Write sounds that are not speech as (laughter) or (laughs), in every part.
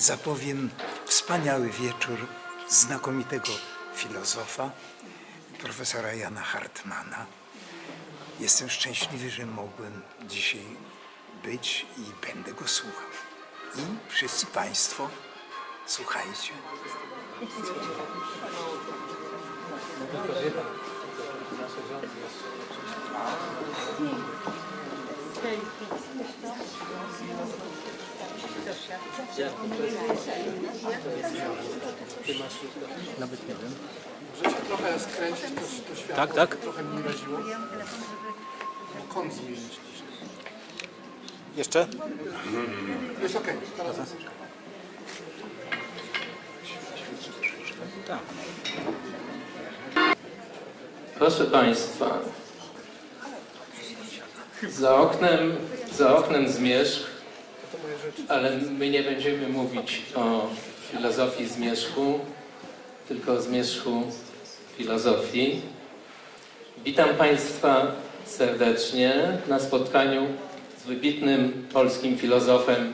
zapowiem wspaniały wieczór znakomitego filozofa, profesora Jana Hartmana. Jestem szczęśliwy, że mogłem dzisiaj być i będę go słuchał. I wszyscy Państwo słuchajcie. Nawet nie wiem. Możecie trochę skręcić to, to światło, Tak, tak. trochę mi raziło. Kąt zmienić. Jeszcze? Jest okej, teraz jest. Tak. Proszę Państwa, za oknem, za oknem zmierzch, ale my nie będziemy mówić o filozofii zmierzchu, tylko o zmierzchu filozofii. Witam Państwa serdecznie na spotkaniu z wybitnym polskim filozofem,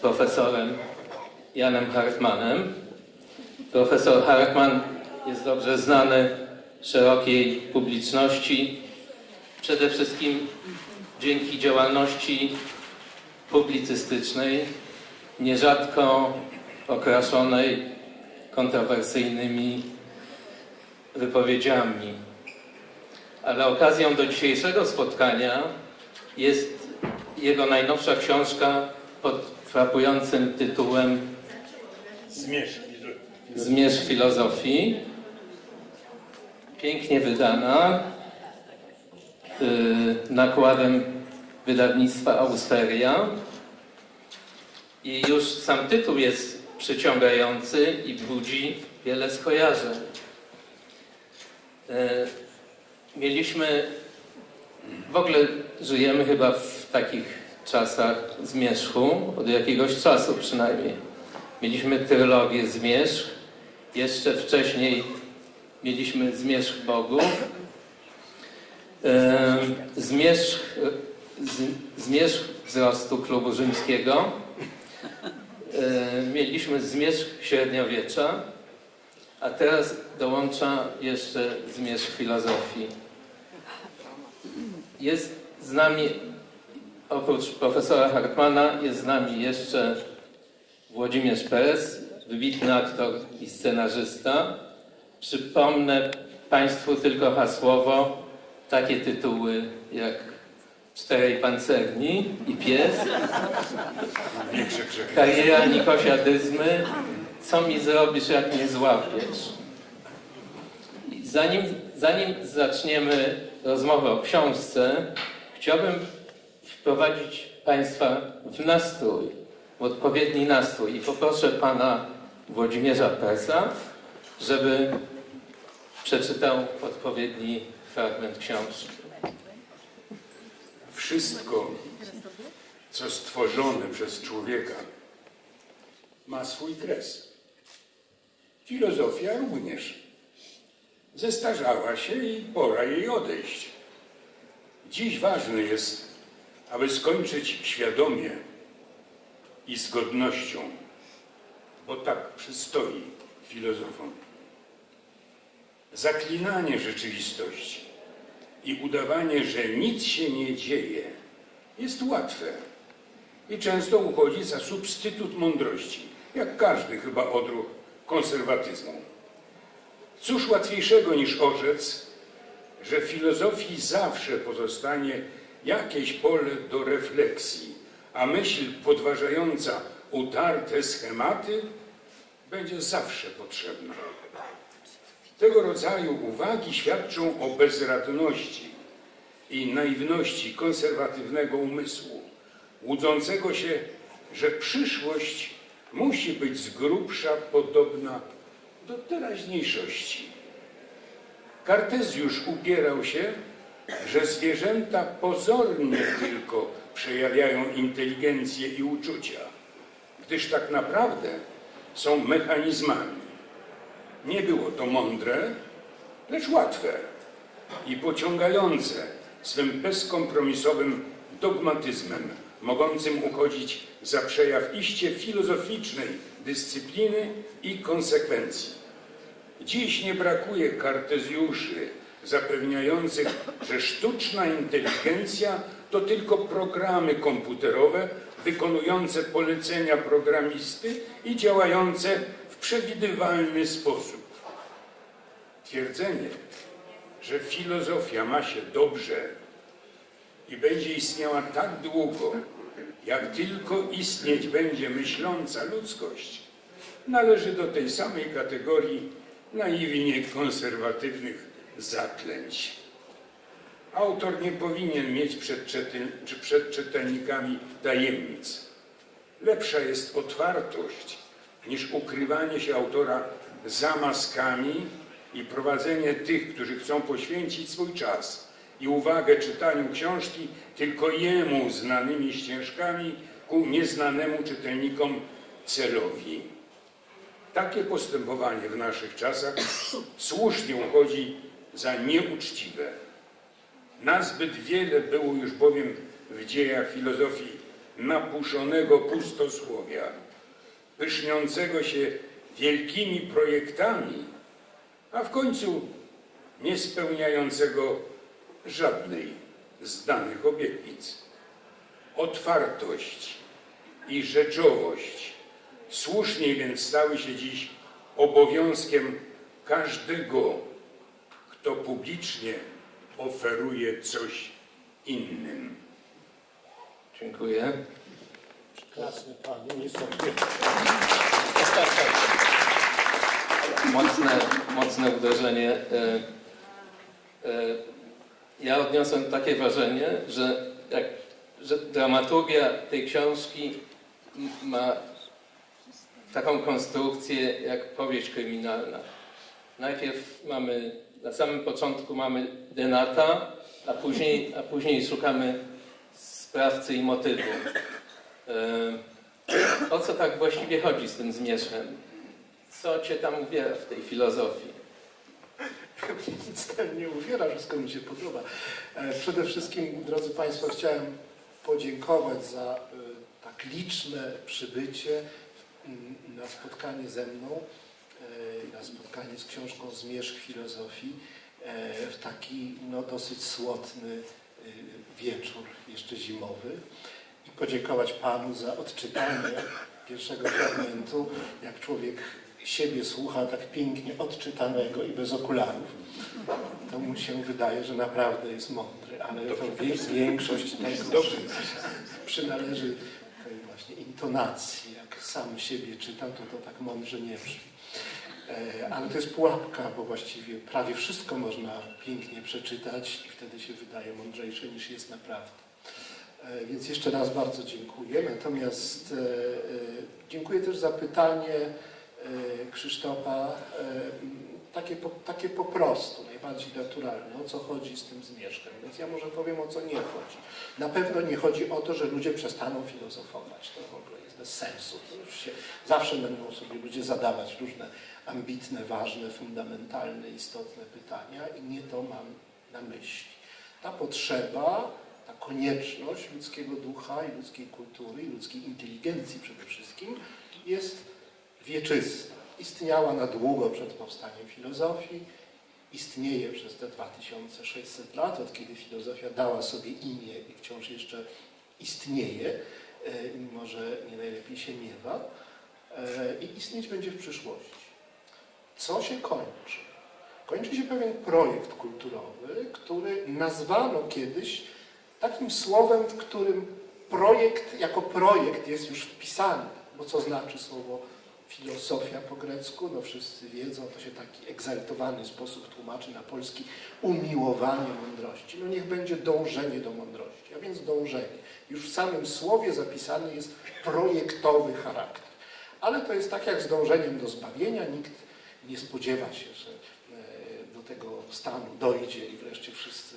profesorem Janem Hartmanem. Profesor Hartman jest dobrze znany szerokiej publiczności, przede wszystkim dzięki działalności publicystycznej, nierzadko okraszonej kontrowersyjnymi wypowiedziami. Ale okazją do dzisiejszego spotkania jest jego najnowsza książka pod frapującym tytułem Zmierzch filozofii. Pięknie wydana yy, nakładem wydawnictwa Austeria. I już sam tytuł jest przyciągający i budzi wiele skojarzeń. Yy, mieliśmy, w ogóle żyjemy chyba w takich czasach zmierzchu, od jakiegoś czasu przynajmniej. Mieliśmy trylogię Zmierzch, jeszcze wcześniej mieliśmy Zmierzch Bogów, e, Zmierzch, Zmierzch wzrostu klubu rzymskiego, e, mieliśmy Zmierzch średniowiecza, a teraz dołącza jeszcze Zmierzch filozofii. Jest z nami, oprócz profesora Hartmana, jest z nami jeszcze Włodzimierz Perez, wybitny aktor i scenarzysta. Przypomnę Państwu tylko hasłowo takie tytuły jak Czterej Pancerni i Pies, (laughs) Kariera Nikosia Dyzmy, Co mi zrobisz, jak mnie złapiesz? Zanim, zanim zaczniemy rozmowę o książce, chciałbym wprowadzić Państwa w nastrój, w odpowiedni nastrój i poproszę Pana Włodzimierza Persa, żeby przeczytał odpowiedni fragment książki. Wszystko, co stworzone przez człowieka, ma swój kres. Filozofia również. Zestarzała się i pora jej odejść. Dziś ważne jest, aby skończyć świadomie i z godnością, bo tak przystoi filozofom. Zaklinanie rzeczywistości i udawanie, że nic się nie dzieje, jest łatwe i często uchodzi za substytut mądrości, jak każdy chyba odruch konserwatyzmu. Cóż łatwiejszego niż orzec, że w filozofii zawsze pozostanie jakieś pole do refleksji, a myśl podważająca utarte schematy będzie zawsze potrzebna. Tego rodzaju uwagi świadczą o bezradności i naiwności konserwatywnego umysłu, łudzącego się, że przyszłość musi być z grubsza podobna do teraźniejszości. Kartezjusz upierał się, że zwierzęta pozornie tylko przejawiają inteligencję i uczucia, gdyż tak naprawdę są mechanizmami. Nie było to mądre, lecz łatwe i pociągające swym bezkompromisowym dogmatyzmem mogącym uchodzić za przejaw iście filozoficznej dyscypliny i konsekwencji. Dziś nie brakuje kartezjuszy zapewniających, że sztuczna inteligencja to tylko programy komputerowe wykonujące polecenia programisty i działające przewidywalny sposób. Twierdzenie, że filozofia ma się dobrze i będzie istniała tak długo, jak tylko istnieć będzie myśląca ludzkość, należy do tej samej kategorii naiwnie konserwatywnych zaklęć. Autor nie powinien mieć przed, czytelnikami tajemnic. Lepsza jest otwartość niż ukrywanie się autora za maskami i prowadzenie tych, którzy chcą poświęcić swój czas i uwagę czytaniu książki tylko jemu znanymi ścieżkami ku nieznanemu czytelnikom celowi. Takie postępowanie w naszych czasach słusznie uchodzi za nieuczciwe. Nazbyt wiele było już bowiem w dziejach filozofii napuszonego pustosłowia, pyszniącego się wielkimi projektami, a w końcu nie spełniającego żadnej z danych obietnic. Otwartość i rzeczowość słusznie więc stały się dziś obowiązkiem każdego, kto publicznie oferuje coś innym. Dziękuję. Klasny pan, niesamowity. Mocne, mocne uderzenie. E, e, Ja odniosłem takie wrażenie, że, jak, że dramaturgia tej książki ma taką konstrukcję jak powieść kryminalna. Najpierw mamy, na samym początku mamy denata, a później, a później szukamy sprawcy i motywu. O co tak właściwie chodzi z tym zmierzchem? Co cię tam uwiera w tej filozofii? Nic tam nie uwiera, wszystko mi się podoba. E, Przede wszystkim, drodzy Państwo, chciałem podziękować za e, tak liczne przybycie na spotkanie ze mną, e, na spotkanie z książką Zmierzch filozofii w taki no, dosyć słodny wieczór, jeszcze zimowy. Podziękować Panu za odczytanie pierwszego fragmentu, jak człowiek siebie słucha tak pięknie odczytanego i bez okularów, to mu się wydaje, że naprawdę jest mądry, ale to wie- większość tego przynależy tej właśnie intonacji. Jak sam siebie czytam, to to tak mądrze nie brzmi. E, Ale to jest pułapka, bo właściwie prawie wszystko można pięknie przeczytać i wtedy się wydaje mądrzejsze niż jest naprawdę. E, Więc jeszcze raz bardzo dziękuję. Natomiast e, e, dziękuję też za pytanie Krzysztofa, takie po, takie po prostu, najbardziej naturalne, o co chodzi z tym zmierzchem. Więc ja może powiem, o co nie chodzi. Na pewno nie chodzi o to, że ludzie przestaną filozofować. To w ogóle jest bez sensu. Się, zawsze będą sobie ludzie zadawać różne ambitne, ważne, fundamentalne, istotne pytania i nie to mam na myśli. Ta potrzeba, ta konieczność ludzkiego ducha i ludzkiej kultury i ludzkiej inteligencji przede wszystkim jest wieczysta. Istniała na długo przed powstaniem filozofii, istnieje przez te 2600 lat, od kiedy filozofia dała sobie imię i wciąż jeszcze istnieje, e, mimo że nie najlepiej się miewa e, i istnieć będzie w przyszłości. Co się kończy? Kończy się pewien projekt kulturowy, który nazwano kiedyś takim słowem, w którym projekt jako projekt jest już wpisany. Bo co znaczy słowo filozofia po grecku? No wszyscy wiedzą, to się taki egzaltowany sposób tłumaczy na polski umiłowanie mądrości. No niech będzie dążenie do mądrości, a więc dążenie. Już w samym słowie zapisany jest projektowy charakter. Ale to jest tak jak z dążeniem do zbawienia. Nikt nie spodziewa się, że e, do tego stanu dojdzie i wreszcie wszyscy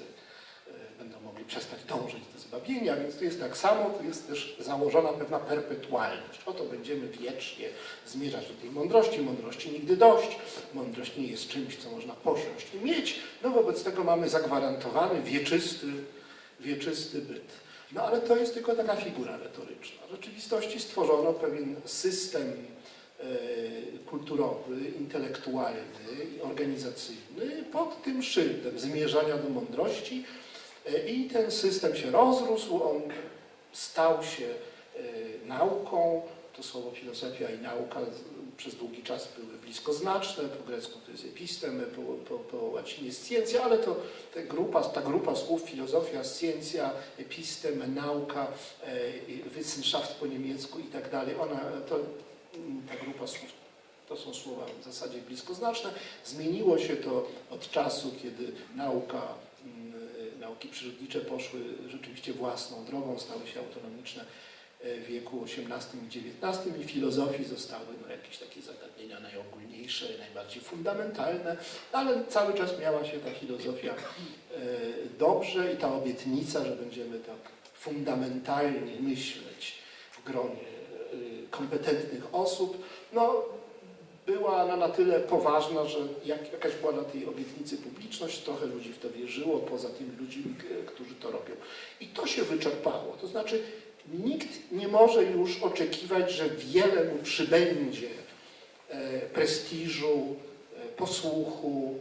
będą mogli przestać dążyć do zbawienia, więc to jest tak samo, tu jest też założona pewna perpetualność. Oto będziemy wiecznie zmierzać do tej mądrości. Mądrości nigdy dość. Mądrość nie jest czymś, co można posiąść i mieć. No wobec tego mamy zagwarantowany wieczysty, wieczysty byt. No ale to jest tylko taka figura retoryczna. W rzeczywistości stworzono pewien system e, kulturowy, intelektualny i organizacyjny pod tym szyldem zmierzania do mądrości i ten system się rozrósł, on stał się e, nauką. To słowo filozofia i nauka przez długi czas były bliskoznaczne, po grecku to jest episteme, po, po, po łacinie scientia, ale to ta grupa, ta grupa słów filozofia, scientia, episteme, nauka, e, Wissenschaft po niemiecku i tak dalej, ona, to, mm, ta grupa słów, to są słowa w zasadzie bliskoznaczne. Zmieniło się to od czasu, kiedy nauka, nauki przyrodnicze poszły rzeczywiście własną drogą, stały się autonomiczne w wieku XVIII i XIX i filozofii zostały no, jakieś takie zagadnienia najogólniejsze, najbardziej fundamentalne, ale cały czas miała się ta filozofia e, dobrze i ta obietnica, że będziemy tak fundamentalnie myśleć w gronie e, kompetentnych osób, no była ona na tyle poważna, że jak, jakaś była na tej obietnicy publiczność, trochę ludzi w to wierzyło, poza tymi ludźmi, k- którzy to robią. I to się wyczerpało. To znaczy nikt nie może już oczekiwać, że wiele mu przybędzie e, prestiżu, e, posłuchu,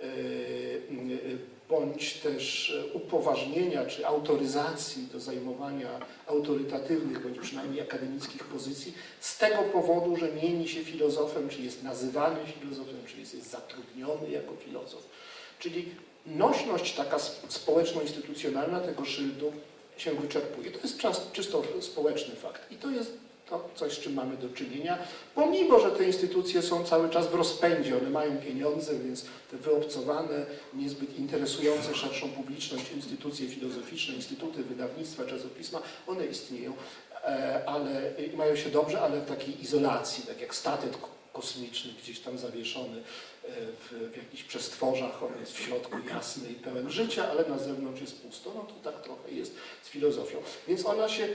e, e, bądź też e, upoważnienia czy autoryzacji do zajmowania autorytatywnych bądź przynajmniej akademickich pozycji z tego powodu, że mieni się filozofem, czy jest nazywany filozofem, czy jest, jest zatrudniony jako filozof. Czyli nośność taka sp- społeczno-instytucjonalna tego szyldu się wyczerpuje. To jest czysto społeczny fakt. I to jest to coś, z czym mamy do czynienia, pomimo, że te instytucje są cały czas w rozpędzie, one mają pieniądze, więc te wyobcowane, niezbyt interesujące szerszą publiczność instytucje filozoficzne, instytuty wydawnictwa, czasopisma, one istnieją, e, ale mają się dobrze, ale w takiej izolacji, tak jak statek ko- kosmiczny gdzieś tam zawieszony e, w, w jakichś przestworzach, on jest w środku jasny i pełen życia, ale na zewnątrz jest pusto, no to tak trochę jest z filozofią. Więc ona się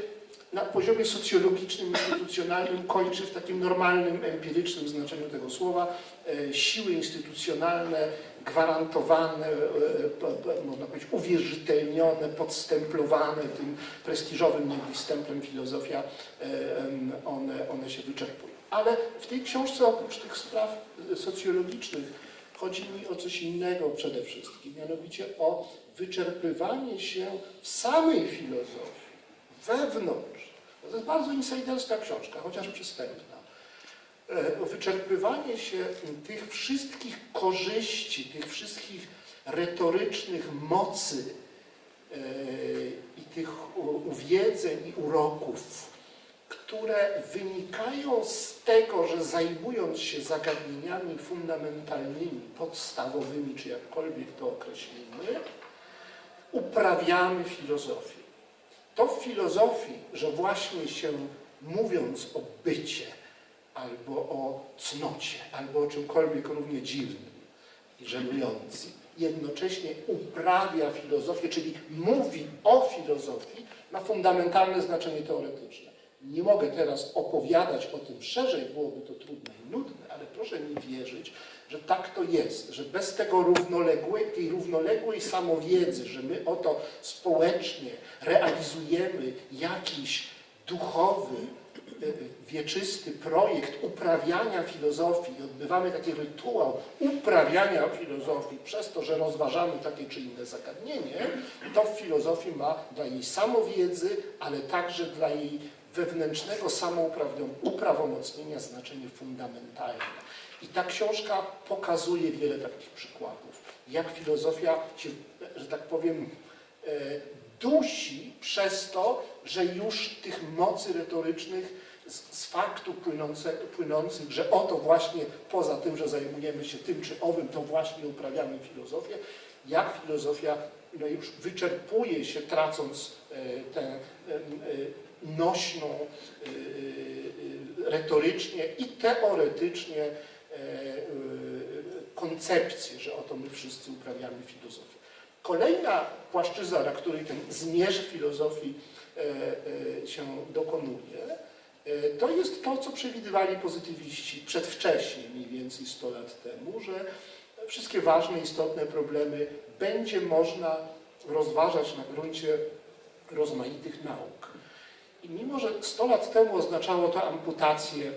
na poziomie socjologicznym, instytucjonalnym kończy w takim normalnym, empirycznym znaczeniu tego słowa. E, Siły instytucjonalne, gwarantowane, e, po- można powiedzieć uwierzytelnione, podstemplowane tym prestiżowym niegdyś stemplem filozofia, e, one, one się wyczerpują. Ale w tej książce oprócz tych spraw e, socjologicznych chodzi mi o coś innego przede wszystkim, mianowicie o wyczerpywanie się w samej filozofii wewnątrz. To jest bardzo insiderska książka, chociaż przystępna. E, Wyczerpywanie się tych wszystkich korzyści, tych wszystkich retorycznych mocy e, i tych uwiedzeń i uroków, które wynikają z tego, że zajmując się zagadnieniami fundamentalnymi, podstawowymi, czy jakkolwiek to określimy, uprawiamy filozofię. To w filozofii, że właśnie się mówiąc o bycie, albo o cnocie, albo o czymkolwiek równie dziwnym i żenującym, jednocześnie uprawia filozofię, czyli mówi o filozofii, ma fundamentalne znaczenie teoretyczne. Nie mogę teraz opowiadać o tym szerzej, byłoby to trudne i nudne, ale proszę mi wierzyć, że tak to jest, że bez tego równoległej, tej równoległej samowiedzy, że my oto społecznie realizujemy jakiś duchowy, e, wieczysty projekt uprawiania filozofii, odbywamy taki rytuał uprawiania filozofii przez to, że rozważamy takie czy inne zagadnienie, to w filozofii ma dla jej samowiedzy, ale także dla jej wewnętrznego samouprawomocnienia znaczenie fundamentalne. I ta książka pokazuje wiele takich przykładów, jak filozofia się, że tak powiem, e, dusi przez to, że już tych mocy retorycznych z, z faktu płynące, płynących, że oto właśnie poza tym, że zajmujemy się tym czy owym, to właśnie uprawiamy filozofię, jak filozofia no już wyczerpuje się, tracąc e, tę e, nośną retorycznie i teoretycznie koncepcję, że oto my wszyscy uprawiamy filozofię. Kolejna płaszczyzna, na której ten zmierzch filozofii e, e, się dokonuje, e, to jest to, co przewidywali pozytywiści przedwcześnie, mniej więcej 100 lat temu, że wszystkie ważne, istotne problemy będzie można rozważać na gruncie rozmaitych nauk. I mimo, że 100 lat temu oznaczało to amputację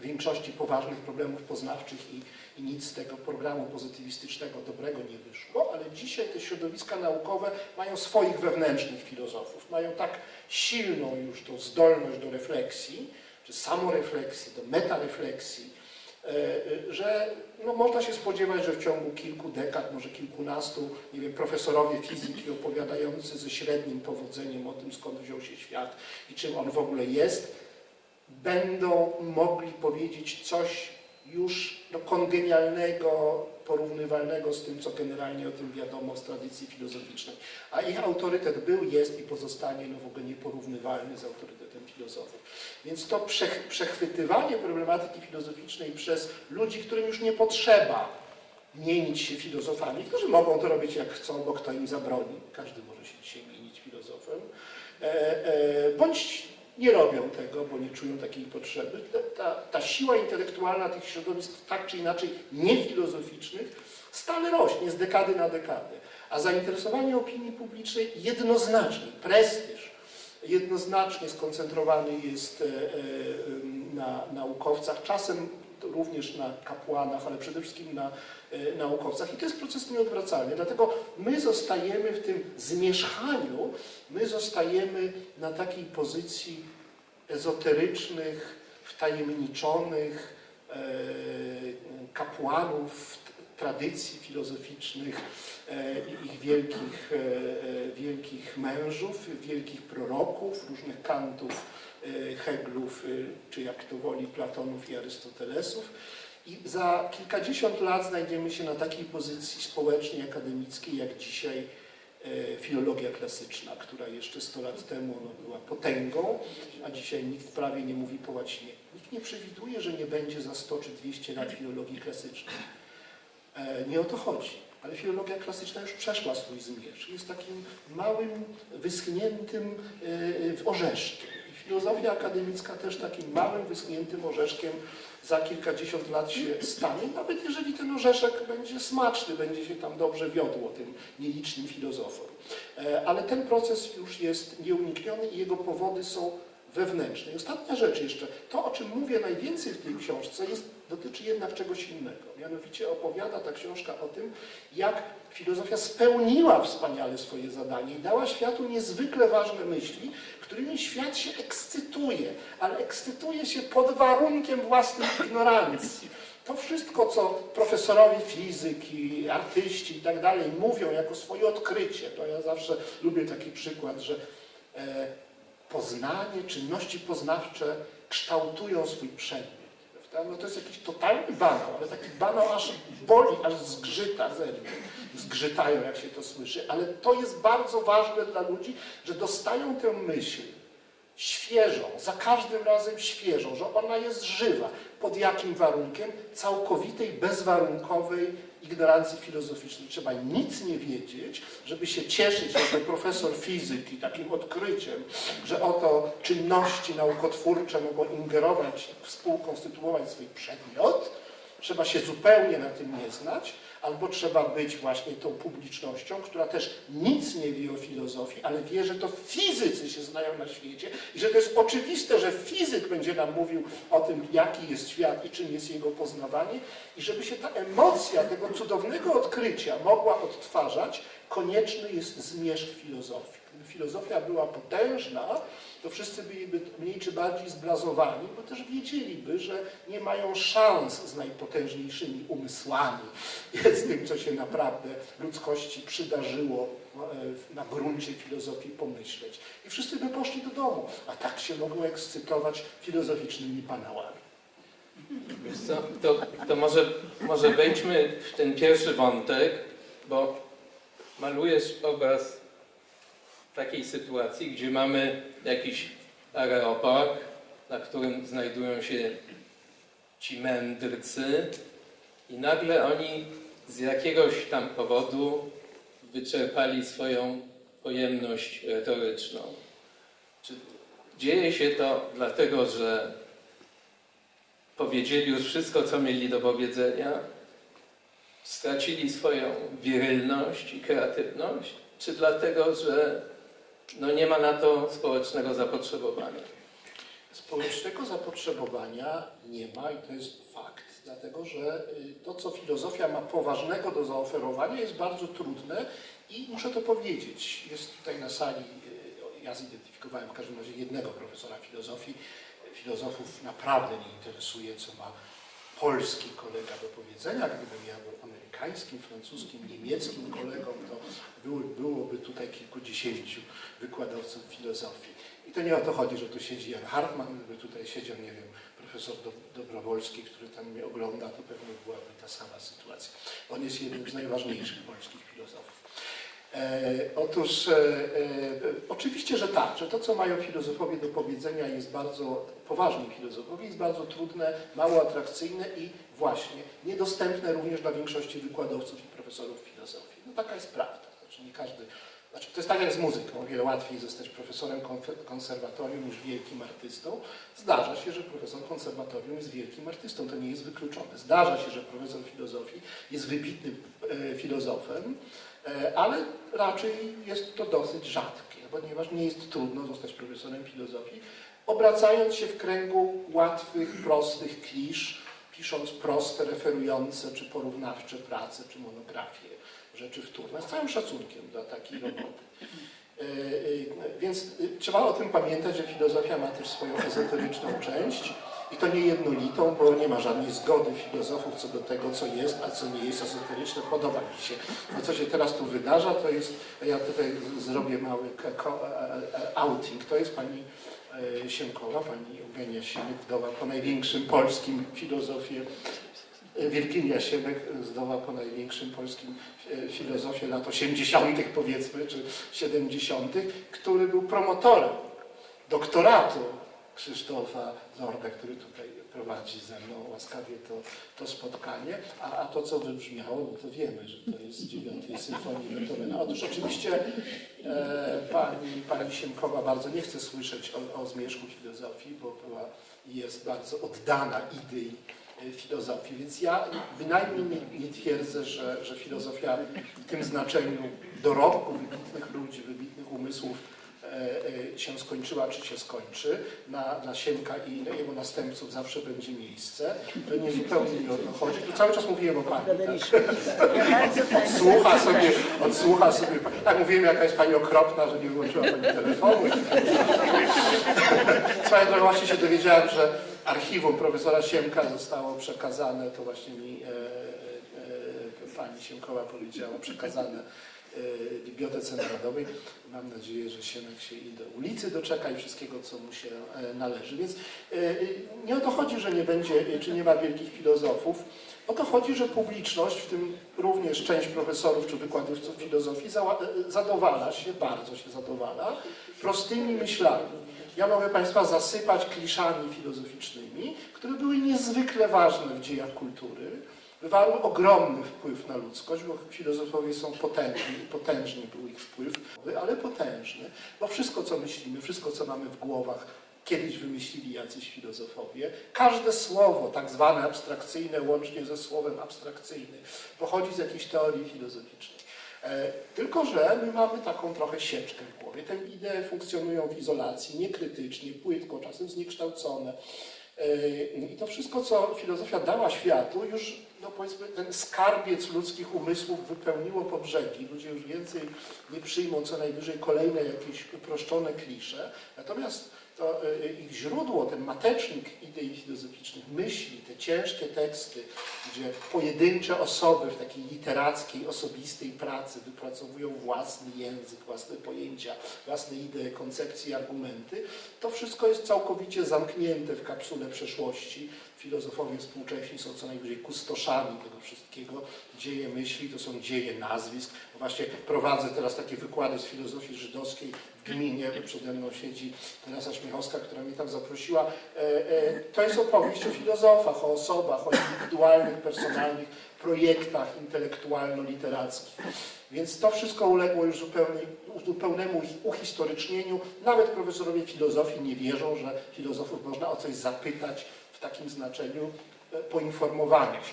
większości poważnych problemów poznawczych i, i nic z tego programu pozytywistycznego dobrego nie wyszło, ale dzisiaj te środowiska naukowe mają swoich wewnętrznych filozofów, mają tak silną już tą zdolność do refleksji, czy samorefleksji, do metarefleksji, e, e, że no, można się spodziewać, że w ciągu kilku dekad, może kilkunastu, nie wiem, profesorowie fizyki opowiadający ze średnim powodzeniem o tym, skąd wziął się świat i czym on w ogóle jest, będą mogli powiedzieć coś już no, kongenialnego, porównywalnego z tym, co generalnie o tym wiadomo z tradycji filozoficznej. A ich autorytet był, jest i pozostanie no, w ogóle nieporównywalny z autorytetem filozofów. Więc to przech przechwytywanie problematyki filozoficznej przez ludzi, którym już nie potrzeba mienić się filozofami, którzy mogą to robić jak chcą, bo kto im zabroni. Każdy może się dzisiaj mienić filozofem. E, e, bądź nie robią tego, bo nie czują takiej potrzeby. Ta, ta, siła intelektualna tych środowisk, tak czy inaczej niefilozoficznych, stale rośnie z dekady na dekadę. A zainteresowanie opinii publicznej jednoznacznie, prestiż jednoznacznie skoncentrowany jest e, e, na naukowcach, czasem również na kapłanach, ale przede wszystkim na e, naukowcach. I to jest proces nieodwracalny. Dlatego my zostajemy w tym zmierzchaniu, my zostajemy na takiej pozycji ezoterycznych, wtajemniczonych e, kapłanów tradycji filozoficznych e, ich wielkich, wielkich mężów, wielkich proroków, różnych kantów, Heglów, e, czy jak to woli, Platonów i Arystotelesów. I za kilkadziesiąt lat znajdziemy się na takiej pozycji społecznej, akademickiej, jak dzisiaj e, filologia klasyczna, która jeszcze 100 lat temu była potęgą, a dzisiaj nikt prawie nie mówi po łacinie. Nikt nie przewiduje, że nie będzie za 100 czy 200 lat filologii klasycznej. E, Nie o to chodzi. Ale filologia klasyczna już przeszła swój zmierzch. Jest takim małym, wyschniętym orzeszkiem. Filozofia akademicka też takim małym, wyschniętym orzeszkiem za kilkadziesiąt lat się stanie, nawet jeżeli ten orzeszek będzie smaczny, będzie się tam dobrze wiodło tym nielicznym filozofom. E, Ale ten proces już jest nieunikniony i jego powody są wewnętrzne. I ostatnia rzecz jeszcze, to o czym mówię najwięcej w tej książce jest, dotyczy jednak czegoś innego. Mianowicie opowiada ta książka o tym, jak filozofia spełniła wspaniale swoje zadanie i dała światu niezwykle ważne myśli, którymi świat się ekscytuje, ale ekscytuje się pod warunkiem własnej ignorancji. To wszystko, co profesorowie fizyki, artyści i tak dalej mówią jako swoje odkrycie, to ja zawsze lubię taki przykład, że e, poznanie, czynności poznawcze kształtują swój przedmiot. prawda? No to jest jakiś totalny banał, ale taki banał aż boli, aż zgrzyta zęby. Zgrzytają, jak się to słyszy, ale to jest bardzo ważne dla ludzi, że dostają tę myśl świeżą, za każdym razem świeżą, że ona jest żywa. Pod jakim warunkiem? Całkowitej, bezwarunkowej ignorancji filozoficznej. Trzeba nic nie wiedzieć, żeby się cieszyć jako profesor fizyki takim odkryciem, że oto czynności naukotwórcze mogą ingerować, współkonstytuować swój przedmiot. Trzeba się zupełnie na tym nie znać, albo trzeba być właśnie tą publicznością, która też nic nie wie o filozofii, ale wie, że to fizycy się znają na świecie i że to jest oczywiste, że fizyk będzie nam mówił o tym, jaki jest świat i czym jest jego poznawanie i żeby się ta emocja tego cudownego odkrycia mogła odtwarzać, konieczny jest zmierzch filozofii. Filozofia była potężna, to wszyscy byliby mniej czy bardziej zblazowani, bo też wiedzieliby, że nie mają szans z najpotężniejszymi umysłami, (laughs) z tym, co się naprawdę ludzkości przydarzyło e, na gruncie filozofii pomyśleć. I wszyscy by poszli do domu, a tak się mogą ekscytować filozoficznymi co, to, to może, może wejdźmy w ten pierwszy wątek, bo malujesz obraz takiej sytuacji, gdzie mamy jakiś areopag, na którym znajdują się ci mędrcy i nagle oni z jakiegoś tam powodu wyczerpali swoją pojemność retoryczną. Czy dzieje się to dlatego, że powiedzieli już wszystko, co mieli do powiedzenia, stracili swoją wirylność i kreatywność, czy dlatego, że no nie ma na to społecznego zapotrzebowania. Społecznego zapotrzebowania nie ma i to jest fakt, dlatego że y, to, co filozofia ma poważnego do zaoferowania, jest bardzo trudne i muszę to powiedzieć. Jest tutaj na sali, y, ja zidentyfikowałem w każdym razie jednego profesora filozofii. Filozofów naprawdę nie interesuje, co ma polski kolega do powiedzenia. Gdybym ja był amerykańskim, francuskim, niemieckim kolegą, to było, byłoby tutaj kilkudziesięciu wykładowców filozofii. I to nie o to chodzi, że tu siedzi Jan Hartman, gdyby tutaj siedział, nie wiem, profesor Do- Dobrowolski, który tam mnie ogląda, to pewnie byłaby ta sama sytuacja. On jest jednym z najważniejszych polskich filozofów. E, otóż e, e, oczywiście, że tak, że to, co mają filozofowie do powiedzenia jest bardzo, poważni filozofowie, jest bardzo trudne, mało atrakcyjne i właśnie niedostępne również dla większości wykładowców i profesorów filozofii. No taka jest prawda. Znaczy nie każdy, znaczy to jest tak jak z muzyką, o wiele łatwiej zostać profesorem konserwatorium niż wielkim artystą. Zdarza się, że profesor konserwatorium jest wielkim artystą, to nie jest wykluczone. Zdarza się, że profesor filozofii jest wybitnym filozofem, ale raczej jest to dosyć rzadkie, ponieważ nie jest trudno zostać profesorem filozofii, obracając się w kręgu łatwych, prostych klisz, pisząc proste, referujące czy porównawcze prace, czy monografie, rzeczy wtórne, z całym szacunkiem dla takiej roboty. E, e, Więc e, trzeba o tym pamiętać, że filozofia ma też swoją ezoteryczną część i to nie jednolitą, bo nie ma żadnej zgody filozofów co do tego, co jest, a co nie jest ezoteryczne. Podoba mi się. To, co się teraz tu wydarza, to jest, ja tutaj zrobię mały ko- e, e, outing. To jest pani e, Siemkowa, pani Eugenia Siemek, wdowa po największym polskim filozofie Wirginia Siemek zdoła po największym polskim e, filozofie lat 80. powiedzmy, czy 70., który był promotorem doktoratu Krzysztofa Zorda, który tutaj prowadzi ze mną łaskawie to, to spotkanie, a, a to co wybrzmiało, no to wiemy, że to jest z dziewiątej symfonii Beethovena. Otóż oczywiście e, pani, pani Siemkowa bardzo nie chce słyszeć o, o zmierzchu filozofii, bo była jest bardzo oddana idei e, filozofii, więc ja bynajmniej nie, nie twierdzę, że, że filozofia w tym znaczeniu dorobku wybitnych ludzi, wybitnych umysłów się skończyła, czy się skończy. Na, dla Siemka i na jego następców zawsze będzie miejsce. To nie zupełnie mi o to chodzi. Tu cały czas mówiłem o pani. Tak? Odsłucha sobie, odsłucha sobie. Tak mówiłem, jaka jest pani okropna, że nie wyłączyła pani telefonu. Swoją drogą właśnie się dowiedziałem, że archiwum profesora Siemka zostało przekazane, to właśnie mi e, e, pani Siemkowa powiedziała, przekazane e, Bibliotece Narodowej. Mam nadzieję, że Siemek się i do ulicy doczeka i wszystkiego, co mu się e, należy. Więc e, e, nie o to chodzi, że nie będzie, e, czy nie ma wielkich filozofów. O to chodzi, że publiczność, w tym również część profesorów czy wykładowców filozofii, e, zadowala się, bardzo się zadowala, prostymi myślami. Ja mogę Państwa zasypać kliszami filozoficznymi, które były niezwykle ważne w dziejach kultury, wywarły ogromny wpływ na ludzkość, bo filozofowie są potężni potężny był ich wpływ, ale potężny, bo wszystko, co myślimy, wszystko, co mamy w głowach, kiedyś wymyślili jacyś filozofowie. Każde słowo, tak zwane abstrakcyjne, łącznie ze słowem abstrakcyjny, pochodzi z jakiejś teorii filozoficznej. E, Tylko, że my mamy taką trochę sieczkę w głowie. Te idee funkcjonują w izolacji, niekrytycznie, płytko, czasem zniekształcone. E, I to wszystko, co filozofia dała światu, już no powiedzmy, ten skarbiec ludzkich umysłów wypełniło po brzegi. Ludzie już więcej nie przyjmą co najwyżej kolejne jakieś uproszczone klisze. Natomiast to e, ich źródło, ten matecznik idei filozoficznych, myśli, te ciężkie teksty, gdzie pojedyncze osoby w takiej literackiej, osobistej pracy wypracowują własny język, własne pojęcia, własne idee, koncepcje, argumenty, to wszystko jest całkowicie zamknięte w kapsule przeszłości. Filozofowie współcześni są co najwyżej kustoszami tego wszystkiego. Dzieje myśli to są dzieje nazwisk. Właśnie prowadzę teraz takie wykłady z filozofii żydowskiej w gminie, przede mną siedzi Teresa Śmiechowska, która mnie tam zaprosiła. E, e, To jest opowieść o filozofach, o osobach, o indywidualnych, personalnych projektach intelektualno-literackich. Więc to wszystko uległo już zupełnie, zupełnemu uhistorycznieniu. Nawet profesorowie filozofii nie wierzą, że filozofów można o coś zapytać w takim znaczeniu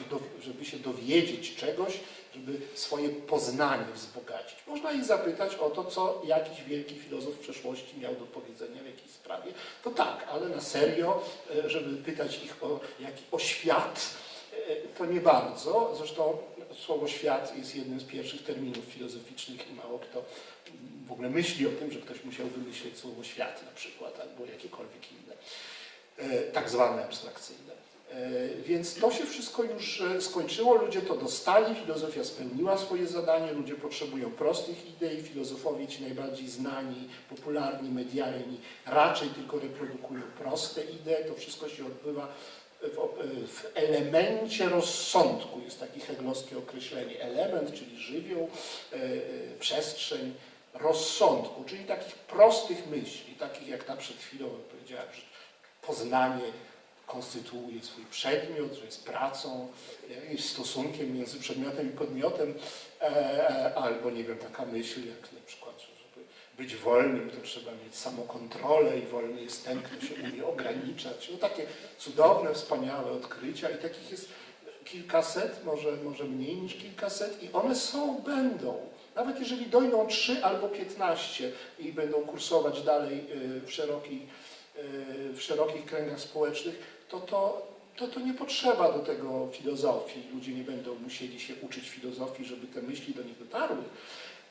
do- żeby się dowiedzieć czegoś, żeby swoje poznanie wzbogacić. Można ich zapytać o to, co jakiś wielki filozof w przeszłości miał do powiedzenia w jakiejś sprawie. To tak, ale na serio, e, żeby pytać ich o, jak, o świat, e, to nie bardzo. Zresztą słowo świat jest jednym z pierwszych terminów filozoficznych i mało kto w ogóle myśli o tym, że ktoś musiał wymyślić słowo świat na przykład, albo jakiekolwiek inne, e, tak zwane abstrakcyjne. E, Więc to się wszystko już e, skończyło, ludzie to dostali, filozofia spełniła swoje zadanie, ludzie potrzebują prostych idei, filozofowie ci najbardziej znani, popularni, medialni raczej tylko reprodukują proste idee, to wszystko się odbywa w, op- w elemencie rozsądku, jest takie heglowskie określenie, element, czyli żywioł, e, e, przestrzeń rozsądku, czyli takich prostych myśli, takich jak ta przed chwilą powiedziałem, poznanie konstytuuje swój przedmiot, że jest pracą, jest stosunkiem między przedmiotem i podmiotem, e, e, albo nie wiem, taka myśl jak na przykład, że żeby być wolnym, to trzeba mieć samokontrolę i wolny jest ten, kto się umie ograniczać. No takie cudowne, wspaniałe odkrycia i takich jest kilkaset, może, może mniej niż kilkaset i one są, będą. Nawet jeżeli dojdą trzy albo piętnaście i będą kursować dalej y, w szerokich, y, w szerokich kręgach społecznych, to to, to to nie potrzeba do tego filozofii. Ludzie nie będą musieli się uczyć filozofii, żeby te myśli do nich dotarły.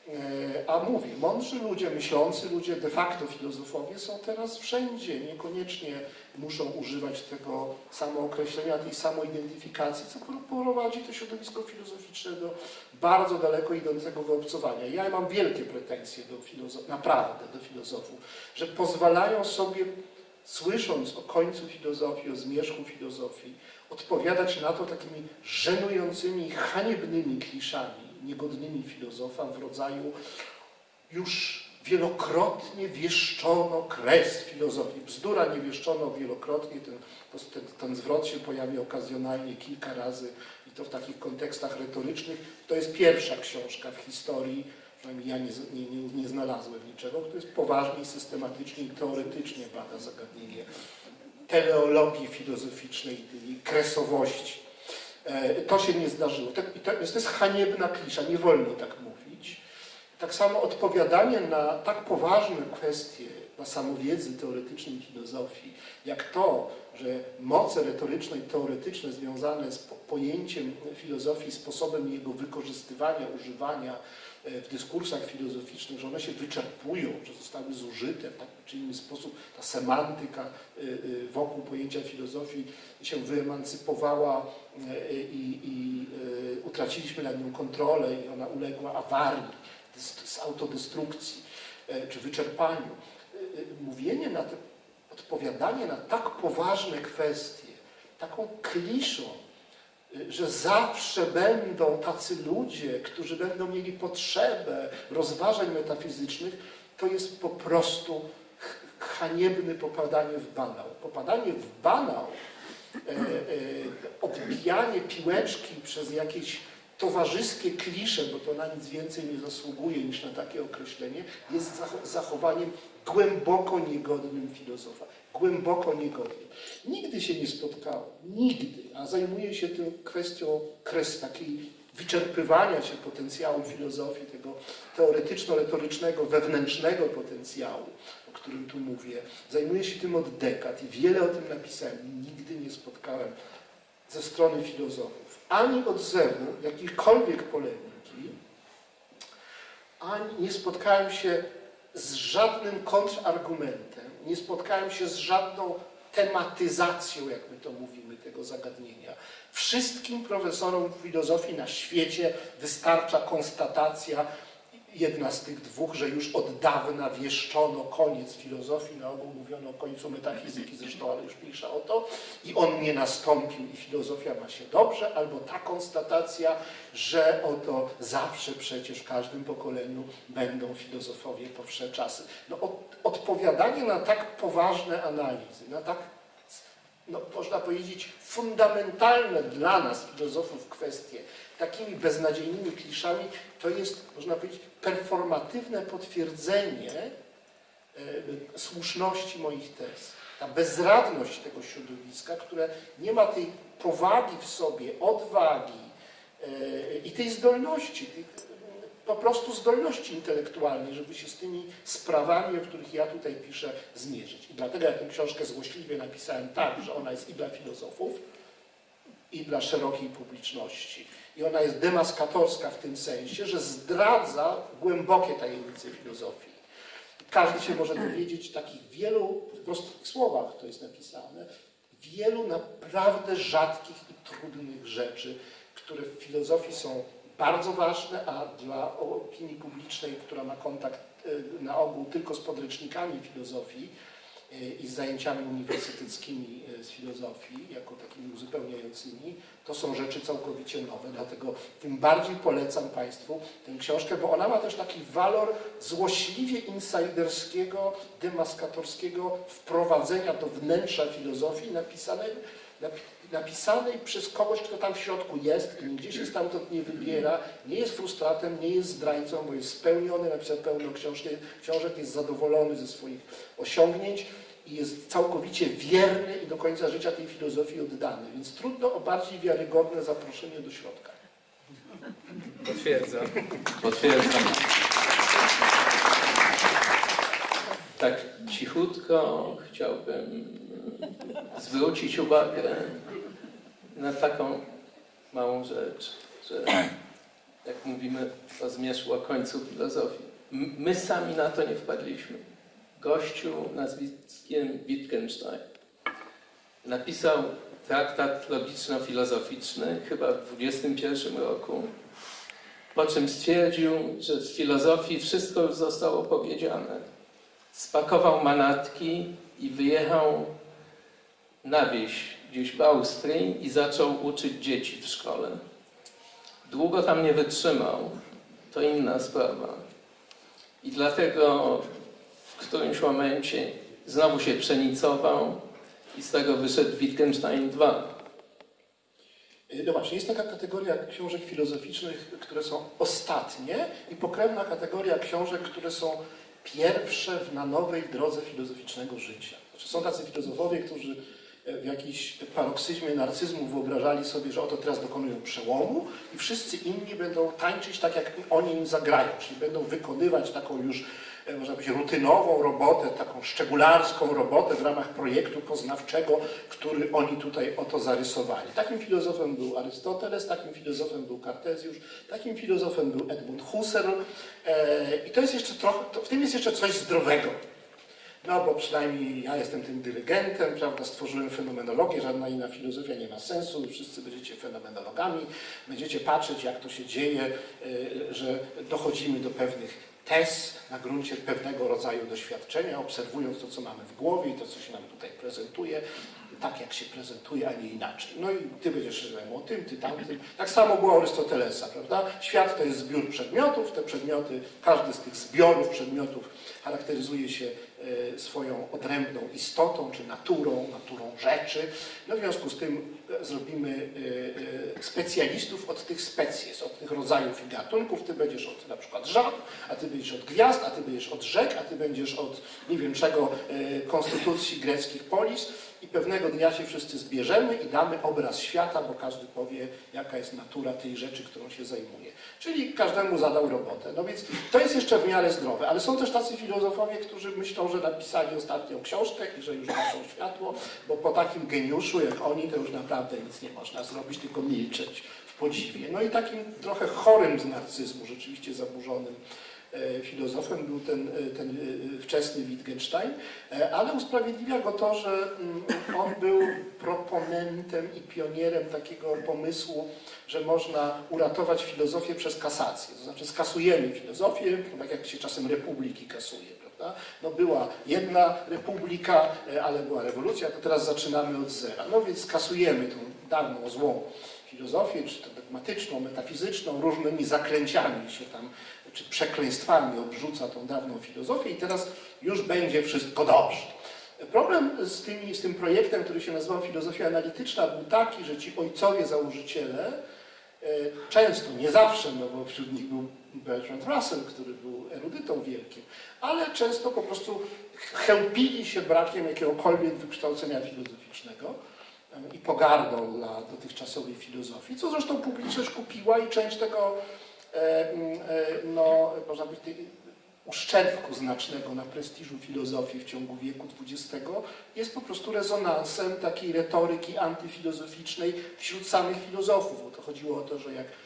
E, A mówię, mądrzy ludzie, myślący ludzie, de facto filozofowie są teraz wszędzie. Niekoniecznie muszą używać tego samookreślenia, tej samoidentyfikacji, co prowadzi to środowisko filozoficzne do bardzo daleko idącego wyobcowania. Ja mam wielkie pretensje do filozofów, naprawdę do filozofów, że pozwalają sobie, słysząc o końcu filozofii, o zmierzchu filozofii, odpowiadać na to takimi żenującymi, haniebnymi kliszami, niegodnymi filozofa w rodzaju już wielokrotnie wieszczono kres filozofii. Bzdura nie wieszczono wielokrotnie, ten, ten, ten zwrot się pojawia okazjonalnie kilka razy i to w takich kontekstach retorycznych. To jest pierwsza książka w historii, przynajmniej ja nie, nie, nie, znalazłem niczego, który jest poważnie, systematycznie i teoretycznie bada zagadnienie teleologii filozoficznej, tej kresowości. E, To się nie zdarzyło. Tak- To jest, haniebna klisza, nie wolno tak mówić. Tak samo odpowiadanie na tak poważne kwestie, na samowiedzy teoretycznej filozofii, jak to, że moce retoryczne i teoretyczne związane z po- pojęciem filozofii, sposobem jego wykorzystywania, używania w dyskursach filozoficznych, że one się wyczerpują, że zostały zużyte w taki czy inny sposób, ta semantyka e, e, wokół pojęcia filozofii się wyemancypowała e, i, i e, utraciliśmy nad nią kontrolę i ona uległa awarii, z, autodestrukcji e, czy wyczerpaniu. E, e, Mówienie na te, odpowiadanie na tak poważne kwestie, taką kliszą, że zawsze będą tacy ludzie, którzy będą mieli potrzebę rozważań metafizycznych, to jest po prostu haniebne popadanie w banał. Popadanie w banał, e, e, odbijanie piłeczki przez jakieś towarzyskie klisze, bo to na nic więcej nie zasługuje niż na takie określenie, jest zach- zachowaniem głęboko niegodnym filozofa. Głęboko niegodnym. Nigdy się nie spotkałem, nigdy, a zajmuję się tym kwestią kres takiej wyczerpywania się potencjału filozofii, tego teoretyczno-retorycznego, wewnętrznego potencjału, o którym tu mówię. Zajmuję się tym od dekad i wiele o tym napisałem. Nigdy nie spotkałem ze strony filozofów ani odzewu jakiejkolwiek polemiki, ani nie spotkałem się z żadnym kontrargumentem, nie spotkałem się z żadną tematyzacją, jak my to mówimy, tego zagadnienia. Wszystkim profesorom filozofii na świecie wystarcza konstatacja, jedna z tych dwóch, że już od dawna wieszczono koniec filozofii, na ogół mówiono o końcu metafizyki zresztą, ale już mniejsza o to, i on nie nastąpił i filozofia ma się dobrze, albo ta konstatacja, że oto zawsze przecież w każdym pokoleniu będą filozofowie po wsze czasy. No, od, odpowiadanie na tak poważne analizy, na tak no, można powiedzieć, fundamentalne dla nas, filozofów, kwestie takimi beznadziejnymi kliszami, to jest, można powiedzieć, performatywne potwierdzenie e, słuszności moich tez. Ta bezradność tego środowiska, które nie ma tej powagi w sobie, odwagi, e, i tej zdolności, tej, po prostu zdolności intelektualnej, żeby się z tymi sprawami, o których ja tutaj piszę, zmierzyć. I dlatego ja tę książkę złośliwie napisałem tak, że ona jest i dla filozofów, i dla szerokiej publiczności. I ona jest demaskatorska w tym sensie, że zdradza głębokie tajemnice filozofii. Każdy się może dowiedzieć takich wielu, w prostych słowach to jest napisane, wielu naprawdę rzadkich i trudnych rzeczy, które w filozofii są bardzo ważne, a dla opinii publicznej, która ma kontakt e, na ogół tylko z podręcznikami filozofii i z zajęciami uniwersyteckimi e, z filozofii, jako takimi uzupełniającymi, to są rzeczy całkowicie nowe. Dlatego tym bardziej polecam Państwu tę książkę, bo ona ma też taki walor złośliwie insiderskiego, demaskatorskiego wprowadzenia do wnętrza filozofii napisanej, napi- napisanej przez kogoś, kto tam w środku jest i nigdzie się stamtąd nie wybiera, nie jest frustratem, nie jest zdrajcą, bo jest spełniony, napisał pełną książkę, książek, jest zadowolony ze swoich osiągnięć i jest całkowicie wierny i do końca życia tej filozofii oddany. Więc trudno o bardziej wiarygodne zaproszenie do środka. Potwierdzam. Potwierdzam. Tak cichutko chciałbym zwrócić uwagę na taką małą rzecz, że jak mówimy o zmierzchu o końcu filozofii, my sami na to nie wpadliśmy. Gościu nazwiskiem Wittgenstein napisał traktat logiczno-filozoficzny chyba w 21 roku, po czym stwierdził, że w filozofii wszystko już zostało powiedziane. Spakował manatki i wyjechał na wieś gdzieś w Austrii i zaczął uczyć dzieci w szkole. Długo tam nie wytrzymał, to inna sprawa. I dlatego w którymś momencie znowu się przenicował i z tego wyszedł Wittgenstein II. No właśnie, jest taka kategoria książek filozoficznych, które są ostatnie i pokrewna kategoria książek, które są pierwsze na nowej drodze filozoficznego życia. Znaczy, są tacy filozofowie, którzy e, w jakiejś paroksyzmie narcyzmu wyobrażali sobie, że oto teraz dokonują przełomu i wszyscy inni będą tańczyć tak, jak oni im zagrają, czyli będą wykonywać taką już, można powiedzieć, rutynową robotę, taką szczegularską robotę w ramach projektu poznawczego, który oni tutaj oto zarysowali. Takim filozofem był Arystoteles, takim filozofem był Kartezjusz, takim filozofem był Edmund Husserl e, i to jest jeszcze trochę, w tym jest jeszcze coś zdrowego. No bo przynajmniej ja jestem tym dyrygentem, prawda, stworzyłem fenomenologię, żadna inna filozofia nie ma sensu, wszyscy będziecie fenomenologami, będziecie patrzeć jak to się dzieje, y, że dochodzimy do pewnych tez na gruncie pewnego rodzaju doświadczenia, obserwując to, co mamy w głowie i to, co się nam tutaj prezentuje, tak jak się prezentuje, a nie inaczej. No i ty będziesz o tym, ty tamtym. Tak samo było Arystotelesa, prawda? Świat to jest zbiór przedmiotów, te przedmioty, każdy z tych zbiorów przedmiotów charakteryzuje się swoją odrębną istotą czy naturą, naturą rzeczy. No w związku z tym e, zrobimy e, e, specjalistów od tych species, od tych rodzajów i gatunków. Ty będziesz od na przykład żab, a ty będziesz od gwiazd, a ty będziesz od rzek, a ty będziesz od nie wiem czego konstytucji greckich polis i pewnego dnia się wszyscy zbierzemy i damy obraz świata, bo każdy powie, jaka jest natura tej rzeczy, którą się zajmuje. Czyli każdemu zadał robotę. No więc to jest jeszcze w miarę zdrowe, ale są też tacy filozofowie, którzy myślą, że napisali ostatnią książkę i że już gaszą światło, bo po takim geniuszu jak oni to już naprawdę nic nie można zrobić, tylko milczeć w podziwie. No i takim trochę chorym z narcyzmu, rzeczywiście zaburzonym filozofem był ten, e, ten e, wczesny Wittgenstein, e, ale usprawiedliwia go to, że mm, on był proponentem i pionierem takiego pomysłu, że można uratować filozofię przez kasację. To znaczy skasujemy filozofię, tak jak się czasem republiki kasuje. Prawda? No była jedna republika, e, ale była rewolucja, to teraz zaczynamy od zera. No więc skasujemy tą dawną, złą filozofię, czy to dogmatyczną, metafizyczną, różnymi zaklęciami się tam, czy przekleństwami obrzuca tą dawną filozofię i teraz już będzie wszystko dobrze. Problem z, tymi, z tym projektem, który się nazywał filozofia analityczna, był taki, że ci ojcowie założyciele e, często, nie zawsze, no bo wśród nich był Bertrand Russell, który był erudytą wielkim, ale często po prostu chełpili się brakiem jakiegokolwiek wykształcenia filozoficznego. e, i pogardą dla dotychczasowej filozofii, co zresztą publiczność kupiła i część tego, no, można powiedzieć, uszczerbku znacznego na prestiżu filozofii w ciągu wieku XX jest po prostu rezonansem takiej retoryki antyfilozoficznej wśród samych filozofów, bo to chodziło o to, że jak e, e,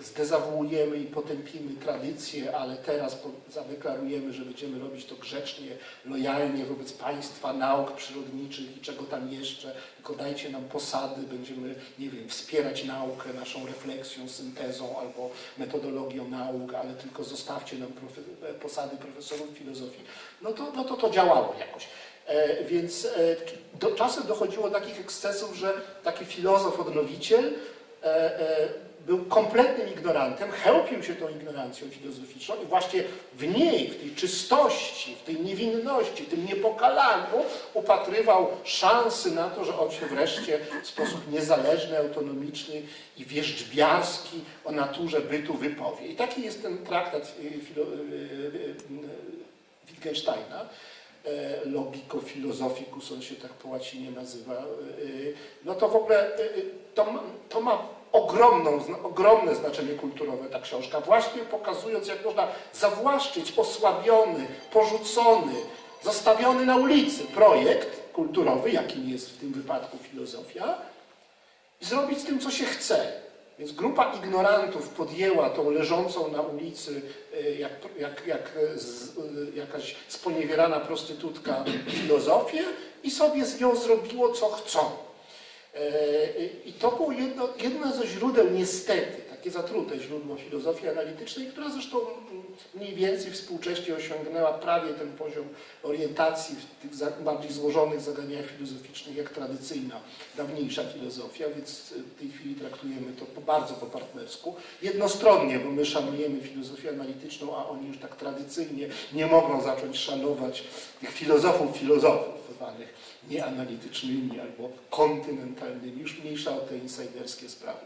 zdezawuujemy i potępimy tradycję, ale teraz zadeklarujemy, że będziemy robić to grzecznie, lojalnie wobec państwa, nauk przyrodniczych i czego tam jeszcze, tylko dajcie nam posady, będziemy, nie wiem, wspierać naukę naszą refleksją, syntezą albo metodologią nauk, ale tylko zostawcie nam profe- posady profesorów filozofii, no to no to, to działało jakoś. E, więc e, do, czasem dochodziło do takich ekscesów, że taki filozof odnowiciel e, e, był kompletnym ignorantem, chełpił się tą ignorancją filozoficzną i właśnie w niej, w tej czystości, w tej niewinności, w tym niepokalaniu upatrywał szansy na to, że on się wreszcie w sposób niezależny, autonomiczny i wierzchbiarski o naturze bytu wypowie. I taki jest ten traktat y, y, y, Wittgensteina. e, Logico Philosophicus, on się tak po łacinie nazywa, y, no to w ogóle to, to ma ogromną, ogromne znaczenie kulturowe ta książka, właśnie pokazując, jak można zawłaszczyć osłabiony, porzucony, zostawiony na ulicy projekt kulturowy, jakim jest w tym wypadku filozofia, i zrobić z tym, co się chce. Więc grupa ignorantów podjęła tą leżącą na ulicy, e, jak, jak, jak z, e, jakaś sponiewierana prostytutka filozofię i sobie z nią zrobiło, co chcą. E, I to było jedno, jedno ze źródeł, niestety, takie zatrute źródło filozofii analitycznej, która zresztą mniej więcej współcześnie osiągnęła prawie ten poziom orientacji w tych bardziej złożonych zagadnieniach filozoficznych, jak tradycyjna, dawniejsza filozofia, więc w tej chwili traktujemy to po, bardzo po partnersku. Jednostronnie, bo my szanujemy filozofię analityczną, a oni już tak tradycyjnie nie mogą zacząć szanować tych filozofów filozofów, zwanych nieanalitycznymi albo kontynentalnymi, już mniejsza o te insiderskie sprawy.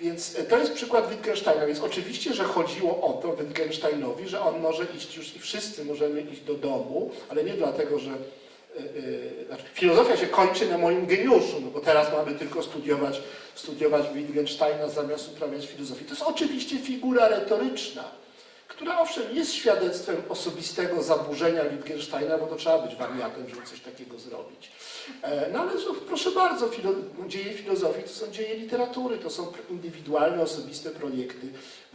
Więc e, to jest przykład Wittgensteina, więc oczywiście, że chodziło o to Wittgensteinowi, że on może iść już i wszyscy możemy iść do domu, ale nie dlatego, że e, znaczy, filozofia się kończy na moim geniuszu, no bo teraz mamy tylko studiować, studiować Wittgensteina zamiast uprawiać filozofię. To jest oczywiście figura retoryczna, która owszem jest świadectwem osobistego zaburzenia Wittgensteina, bo to trzeba być wariatem, żeby coś takiego zrobić. E, No ale proszę bardzo, filo, dzieje filozofii to są dzieje literatury, to są indywidualne, osobiste projekty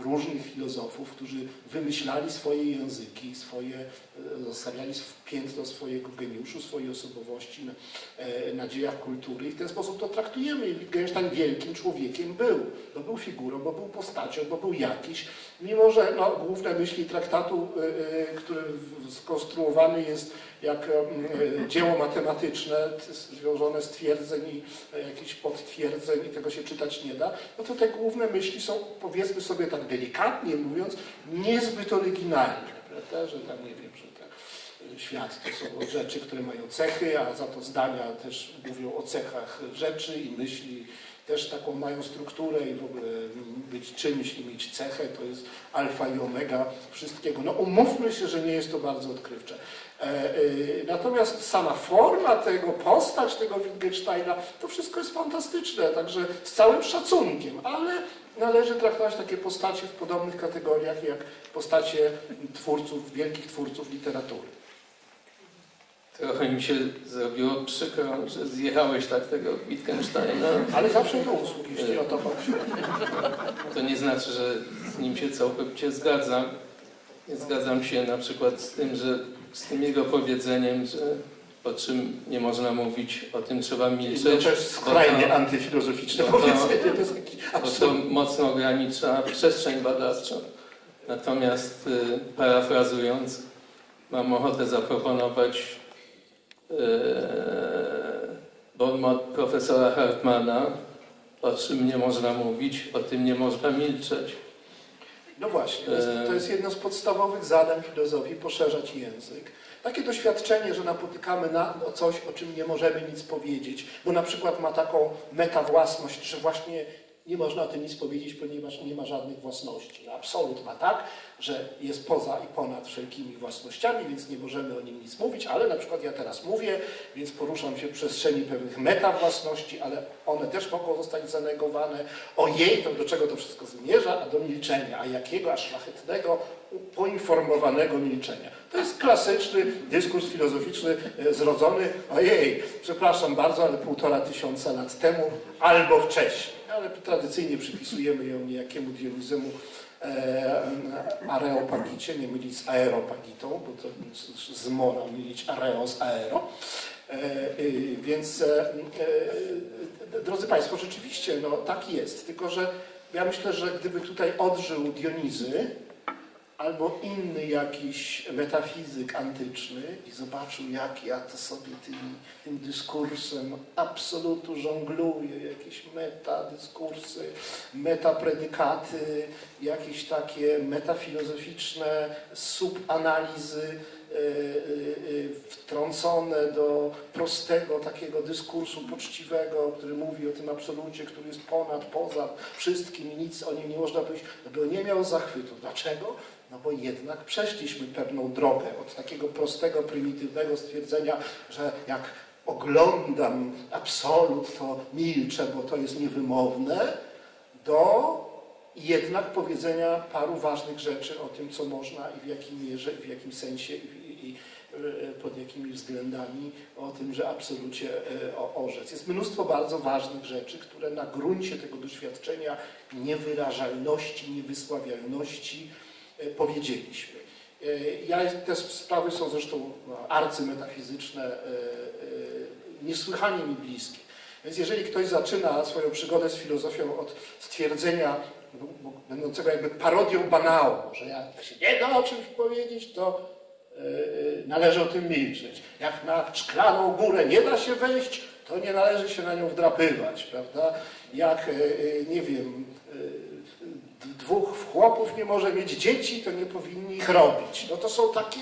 różnych filozofów, którzy wymyślali swoje języki, swoje, e, zostawiali piętno swojego geniuszu, swojej osobowości na, e, na dziejach kultury. I w ten sposób to traktujemy. I Wittgenstein wielkim człowiekiem był, bo był figurą, bo był postacią, bo był jakiś, mimo że no, główne myśli traktatu, e, który skonstruowany jest jak e, dzieło matematyczne związane z twierdzeń i e, jakichś podtwierdzeń i tego się czytać nie da, no to te główne myśli są, powiedzmy sobie tak delikatnie mówiąc, niezbyt oryginalne, prawda, że tam nie wiem, że e, świat to są rzeczy, które mają cechy, a za to zdania też mówią o cechach rzeczy i myśli też taką mają strukturę i w ogóle być czymś i mieć cechę to jest alfa i omega wszystkiego. No umówmy się, że nie jest to bardzo odkrywcze. E, e, Natomiast sama forma tego, postać tego Wittgensteina, to wszystko jest fantastyczne, także z całym szacunkiem, ale należy traktować takie postacie w podobnych kategoriach jak postacie twórców, wielkich twórców literatury. Trochę mi się zrobiło przykro, że zjechałeś tak tego Wittgensteina. Ale zawsze do usług, jeśli o to chodzi. To nie znaczy, że z nim się całkowicie zgadzam. Nie zgadzam się na przykład z tym, że z tym jego powiedzeniem, że o czym nie można mówić, o tym trzeba To milczeć. jest bo skrajnie to- antyfilozoficzne to- powiedzenie, to jest jakiś bo to absurd. mocno ogranicza przestrzeń badawczą. Natomiast y, parafrazując, mam ochotę zaproponować y, bon mot profesora Hartmana, o czym nie można mówić, o tym nie można milczeć. No właśnie, to jest, to jest jedno z podstawowych zadań filozofii, poszerzać język. Takie doświadczenie, że napotykamy na coś, o czym nie możemy nic powiedzieć, bo na przykład ma taką metawłasność, że właśnie nie można o tym nic powiedzieć, ponieważ nie ma żadnych własności. No, absolut ma tak, że jest poza i ponad wszelkimi własnościami, więc nie możemy o nim nic mówić, ale na przykład ja teraz mówię, więc poruszam się w przestrzeni pewnych metawłasności, ale one też mogą zostać zanegowane. Ojej, to do czego to wszystko zmierza? A do milczenia. A jakiego? A szlachetnego, poinformowanego milczenia. To jest klasyczny dyskurs filozoficzny e, zrodzony, ojej, przepraszam bardzo, ale półtora tysiąca lat temu albo wcześniej. Ale tradycyjnie przypisujemy ją niejakiemu Dionizemu e, Areopagicie, nie mylić z Aeropagitą, bo to z- z mora mylić Areo z Aero. E, y, Więc, e, e, drodzy Państwo, rzeczywiście no, tak jest, tylko że ja myślę, że gdyby tutaj odżył Dionizy, albo inny jakiś metafizyk antyczny i zobaczył, jak ja to sobie tym, dyskursem absolutu żongluję, jakieś metadyskursy, metapredykaty, jakieś takie metafilozoficzne subanalizy e, e, e, wtrącone do prostego takiego dyskursu poczciwego, który mówi o tym absolucie, który jest ponad, poza wszystkim i nic o nim nie można powiedzieć, no by on nie miał zachwytu. Dlaczego? No bo jednak przeszliśmy pewną drogę od takiego prostego, prymitywnego stwierdzenia, że jak oglądam absolut, to milczę, bo to jest niewymowne, do jednak powiedzenia paru ważnych rzeczy o tym, co można i w jakim mierze, i w jakim sensie, i, e, pod jakimi względami o tym, że absolucie e, orzec. Jest mnóstwo bardzo ważnych rzeczy, które na gruncie tego doświadczenia niewyrażalności, niewysławialności powiedzieliśmy. E, Ja, te sprawy są zresztą no, arcymetafizyczne, e, e, niesłychanie mi bliskie. Więc jeżeli ktoś zaczyna swoją przygodę z filozofią od stwierdzenia b- będącego jakby parodią banału, że jak się nie da o czymś powiedzieć, to e, e, należy o tym milczeć. Jak na szklaną górę nie da się wejść, to nie należy się na nią wdrapywać, prawda? Jak, e, e, nie wiem, e, dwóch chłopów nie może mieć dzieci, to nie powinni ich robić. No to są takie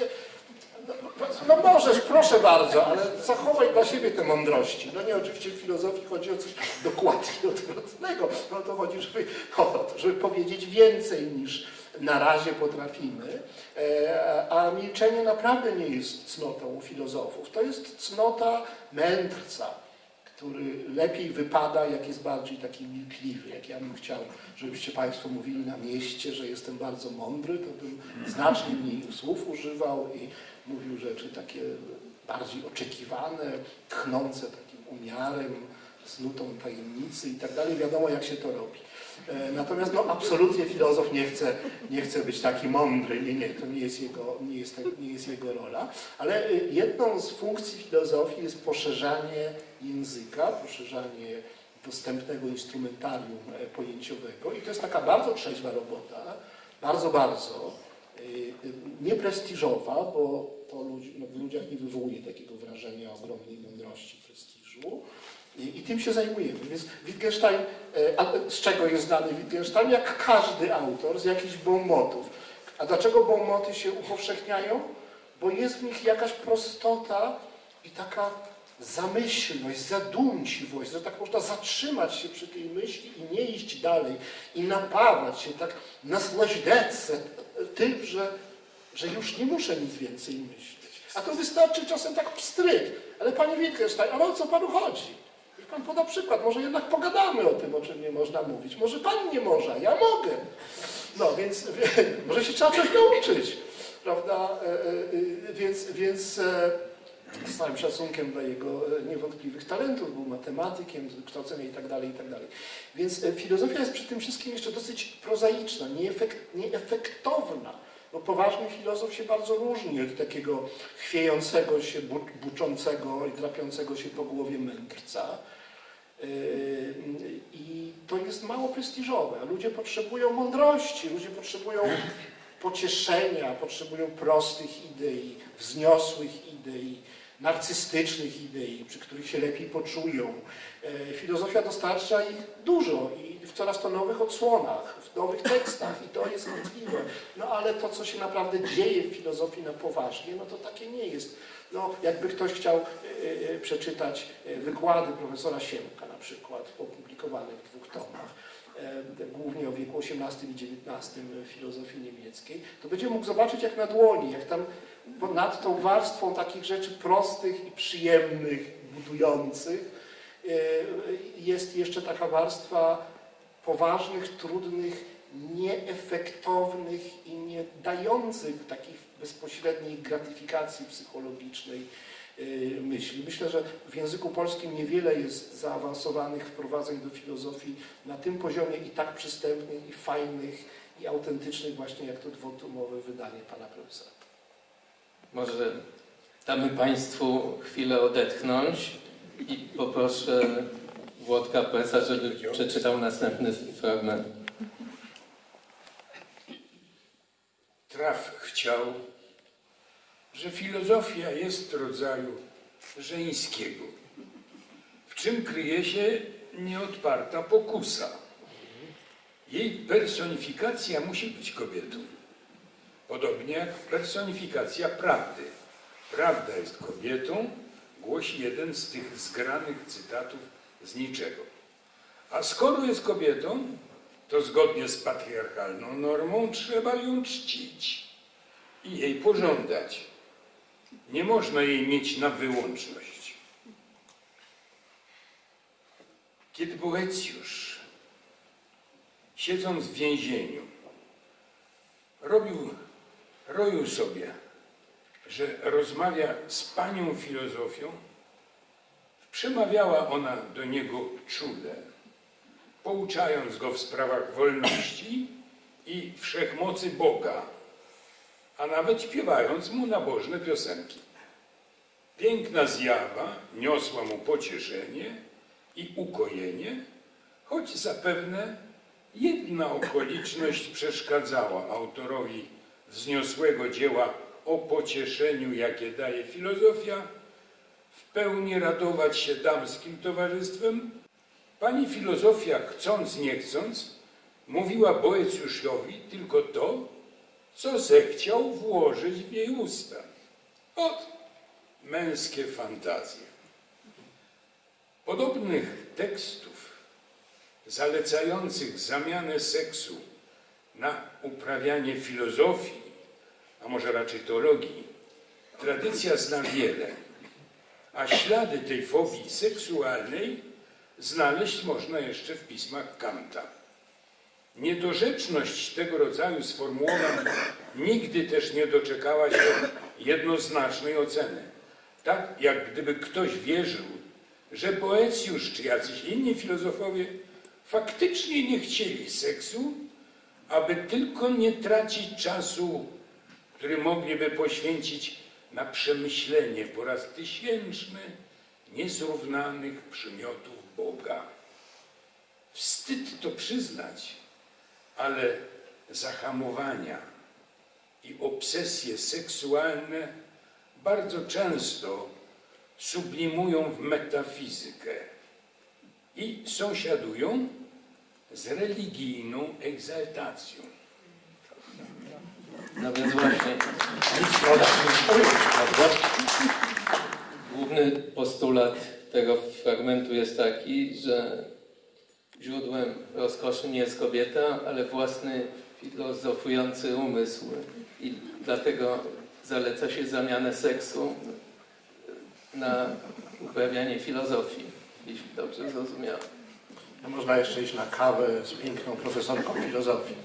no, no możesz, proszę bardzo, ale zachowaj dla siebie te mądrości. No nie, oczywiście w filozofii chodzi o coś dokładnie odwrotnego. No to chodzi, żeby, o to, żeby powiedzieć więcej niż na razie potrafimy. E, A milczenie naprawdę nie jest cnotą u filozofów. To jest cnota mędrca, który lepiej wypada, jak jest bardziej taki milkliwy. Jak ja bym chciał, żebyście Państwo mówili na mieście, że jestem bardzo mądry, to bym znacznie mniej słów używał i mówił rzeczy takie bardziej oczekiwane, tchnące takim umiarem, z nutą tajemnicy i tak dalej. Wiadomo, jak się to robi. E, Natomiast no, absolutnie filozof nie chce, nie chce być taki mądry. Nie, nie, to nie jest, jego, nie, jest, tak- nie jest jego rola. Ale y, jedną z funkcji filozofii jest poszerzanie języka, poszerzanie dostępnego instrumentarium e, pojęciowego. I to jest taka bardzo trzeźwa robota, bardzo, bardzo y, y, nieprestiżowa, bo to ludzi, no, w ludziach nie wywołuje takiego wrażenia ogromnej mądrości, prestiżu. I, I tym się zajmujemy. Więc Wittgenstein, e, z czego jest znany Wittgenstein? Jak każdy autor, z jakichś bonmotów. A dlaczego bonmoty się upowszechniają? Bo jest w nich jakaś prostota i taka zamyślność, zadumciwość, że tak można zatrzymać się przy tej myśli i nie iść dalej i napawać się, tak naslaźniać się tym, że, że już nie muszę nic więcej myśleć. A to wystarczy czasem tak pstryk. Ale panie Wittgenstein, ale o co panu chodzi? Niech pan poda przykład, może jednak pogadamy o tym, o czym nie można mówić. Może pan nie może, ja mogę. No więc (laughs) może się trzeba czegoś nauczyć, prawda? E, e, e, Więc, więc z całym szacunkiem dla jego e, niewątpliwych talentów, był matematykiem, z wykształcenia i tak dalej, i tak. Więc e, filozofia jest przy tym wszystkim jeszcze dosyć prozaiczna, nieefek, nieefektowna. Bo poważny filozof się bardzo różni od takiego chwiejącego się, bu- buczącego i drapiącego się po głowie mędrca. Yy, I to jest mało prestiżowe. Ludzie potrzebują mądrości, ludzie potrzebują pocieszenia, potrzebują prostych idei, wzniosłych idei, narcystycznych idei, przy których się lepiej poczują. E, Filozofia dostarcza ich dużo i w coraz to nowych odsłonach, w nowych tekstach i to jest możliwe. No ale to, co się naprawdę dzieje w filozofii na poważnie, no to takie nie jest. No, jakby ktoś chciał e, e, przeczytać wykłady profesora Siemka na przykład, opublikowane w dwóch tomach, głównie o wieku XVIII i XIX filozofii niemieckiej, to będzie mógł zobaczyć jak na dłoni, jak tam nad tą warstwą takich rzeczy prostych i przyjemnych, budujących e, jest jeszcze taka warstwa poważnych, trudnych, nieefektownych i nie dających takiej bezpośredniej gratyfikacji psychologicznej myśli. Myślę, że w języku polskim niewiele jest zaawansowanych wprowadzeń do filozofii na tym poziomie i tak przystępnych, i fajnych, i autentycznych właśnie jak to dwutomowe wydanie pana profesora. Może damy Państwu chwilę odetchnąć i poproszę Włodka Presa, żeby przeczytał następny fragment. Traf chciał, że filozofia jest rodzaju żeńskiego, w czym kryje się nieodparta pokusa. Jej personifikacja musi być kobietą. Podobnie jak personifikacja prawdy. Prawda jest kobietą, głosi jeden z tych zgranych cytatów z niczego. A skoro jest kobietą, to zgodnie z patriarchalną normą trzeba ją czcić i jej pożądać. Nie można jej mieć na wyłączność. Kiedy Boecjusz, siedząc w więzieniu, robił, roił sobie, że rozmawia z panią filozofią, przemawiała ona do niego czule pouczając go w sprawach wolności i wszechmocy Boga, a nawet śpiewając mu nabożne piosenki. Piękna zjawa niosła mu pocieszenie i ukojenie, choć zapewne jedna okoliczność przeszkadzała autorowi wzniosłego dzieła o pocieszeniu, jakie daje filozofia, w pełni radować się damskim towarzystwem Pani filozofia, chcąc nie chcąc, mówiła Boecjuszowi tylko to, co zechciał włożyć w jej usta. Ot, męskie fantazje. Podobnych tekstów zalecających zamianę seksu na uprawianie filozofii, a może raczej teologii, tradycja zna wiele, a ślady tej fobii seksualnej znaleźć można jeszcze w pismach Kanta. Niedorzeczność tego rodzaju sformułowań nigdy też nie doczekała się jednoznacznej oceny. Tak jak gdyby ktoś wierzył, że Boecjusz czy jacyś inni filozofowie faktycznie nie chcieli seksu, aby tylko nie tracić czasu, który mogliby poświęcić na przemyślenie po raz tysięczny niezrównanych przymiotów Boga. Wstyd to przyznać, ale zahamowania i obsesje seksualne bardzo często sublimują w metafizykę i sąsiadują z religijną egzaltacją. No więc właśnie, główny postulat tego fragmentu jest taki, że źródłem rozkoszy nie jest kobieta, ale własny filozofujący umysł. I dlatego zaleca się zamianę seksu na uprawianie filozofii, jeśli dobrze zrozumiałem. Można jeszcze iść na kawę z piękną profesorką filozofii.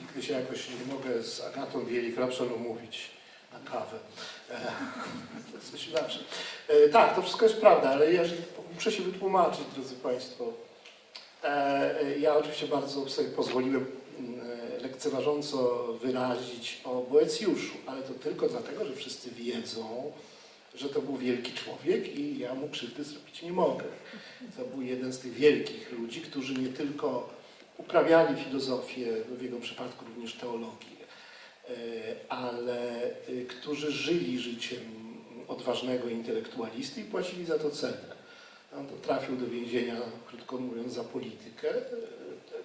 Nigdy się jakoś nie mogę z Agatą Bielik-Robson umówić na kawę. E, (laughs) coś inaczej. E, tak, to wszystko jest prawda, ale ja muszę się wytłumaczyć, drodzy Państwo. E, e, ja oczywiście bardzo sobie pozwoliłem e, lekceważąco wyrazić o Boecjuszu, ale to tylko dlatego, że wszyscy wiedzą, że to był wielki człowiek i ja mu krzywdy zrobić nie mogę. To był jeden z tych wielkich ludzi, którzy nie tylko uprawiali filozofię, w jego przypadku również teologię, ale którzy żyli życiem odważnego intelektualisty i płacili za to cenę. On trafił do więzienia, krótko mówiąc, za politykę.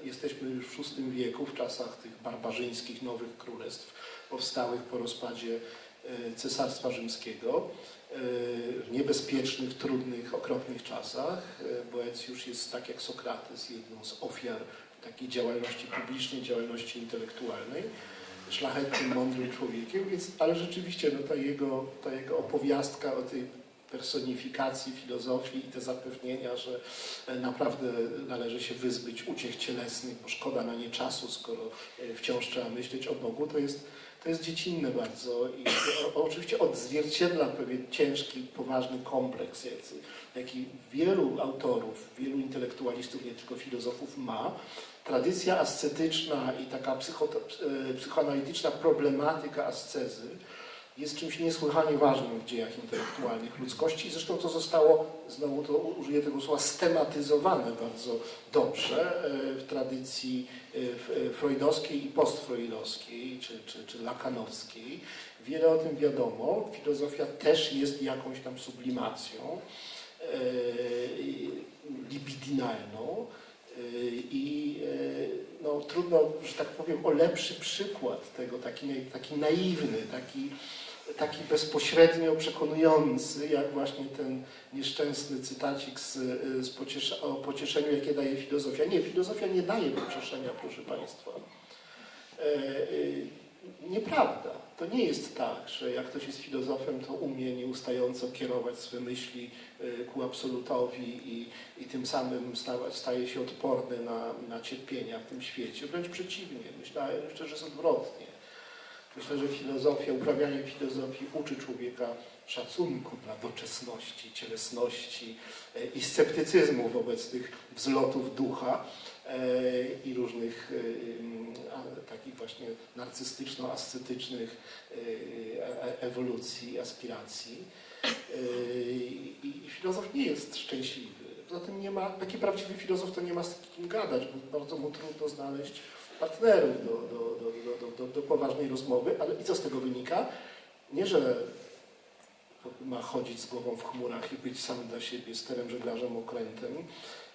Jesteśmy już w VI wieku, w czasach tych barbarzyńskich nowych królestw powstałych po rozpadzie e, Cesarstwa Rzymskiego e, w niebezpiecznych, trudnych, okropnych czasach. E, Boecjusz jest, tak jak Sokrates, jedną z ofiar takiej działalności publicznej, działalności intelektualnej szlachetnym, mądrym człowiekiem, więc, ale rzeczywiście no, ta, jego, ta jego opowiastka o tej personifikacji filozofii i te zapewnienia, że e, naprawdę należy się wyzbyć uciech cielesnych, bo szkoda na nie czasu, skoro e, wciąż trzeba myśleć o Bogu, to jest, to jest dziecinne bardzo i oczywiście odzwierciedla pewien ciężki, poważny kompleks, jaki, jaki wielu autorów, wielu intelektualistów, nie tylko filozofów ma, tradycja ascetyczna i taka psycho, e, psychoanalityczna problematyka ascezy jest czymś niesłychanie ważnym w dziejach intelektualnych ludzkości. Zresztą to zostało, znowu to użyję tego słowa, stematyzowane bardzo dobrze e, w tradycji e, w- freudowskiej i postfreudowskiej, czy, czy, czy lakanowskiej. Wiele o tym wiadomo. Filozofia też jest jakąś tam sublimacją e, libidinalną. I e, no, trudno, że tak powiem, o lepszy przykład tego, taki, taki naiwny, taki, taki bezpośrednio przekonujący, jak właśnie ten nieszczęsny cytacik z, z pociesza, o pocieszeniu, jakie daje filozofia. Nie, filozofia nie daje pocieszenia, proszę Państwa. E, e, Nieprawda. To nie jest tak, że jak ktoś jest filozofem, to umie nieustająco kierować swe myśli e, ku absolutowi i, i tym samym staje się odporny na, na cierpienia w tym świecie. Wręcz przeciwnie. Myślę, że jest odwrotnie. Myślę, że filozofia, uprawianie filozofii uczy człowieka szacunku dla doczesności, cielesności e, i sceptycyzmu wobec tych wzlotów ducha e, i różnych e, takich właśnie narcystyczno-ascetycznych ewolucji, aspiracji. I filozof nie jest szczęśliwy. Poza tym nie ma, taki prawdziwy filozof to nie ma z kim gadać, bo bardzo mu trudno znaleźć partnerów do, do, do, do, do, poważnej rozmowy, ale i co z tego wynika? Nie, że ma chodzić z głową w chmurach i być sam dla siebie sterem, żeglarzem, okrętem,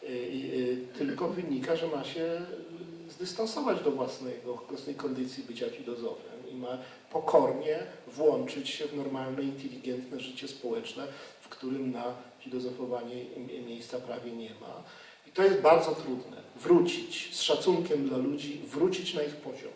y, y, tylko wynika, że ma się zdystansować do własnego, własnej kondycji bycia filozofem i ma pokornie włączyć się w normalne, inteligentne życie społeczne, w którym na filozofowanie mi- miejsca prawie nie ma. To jest bardzo trudne. Wrócić z szacunkiem dla ludzi, wrócić na ich poziom.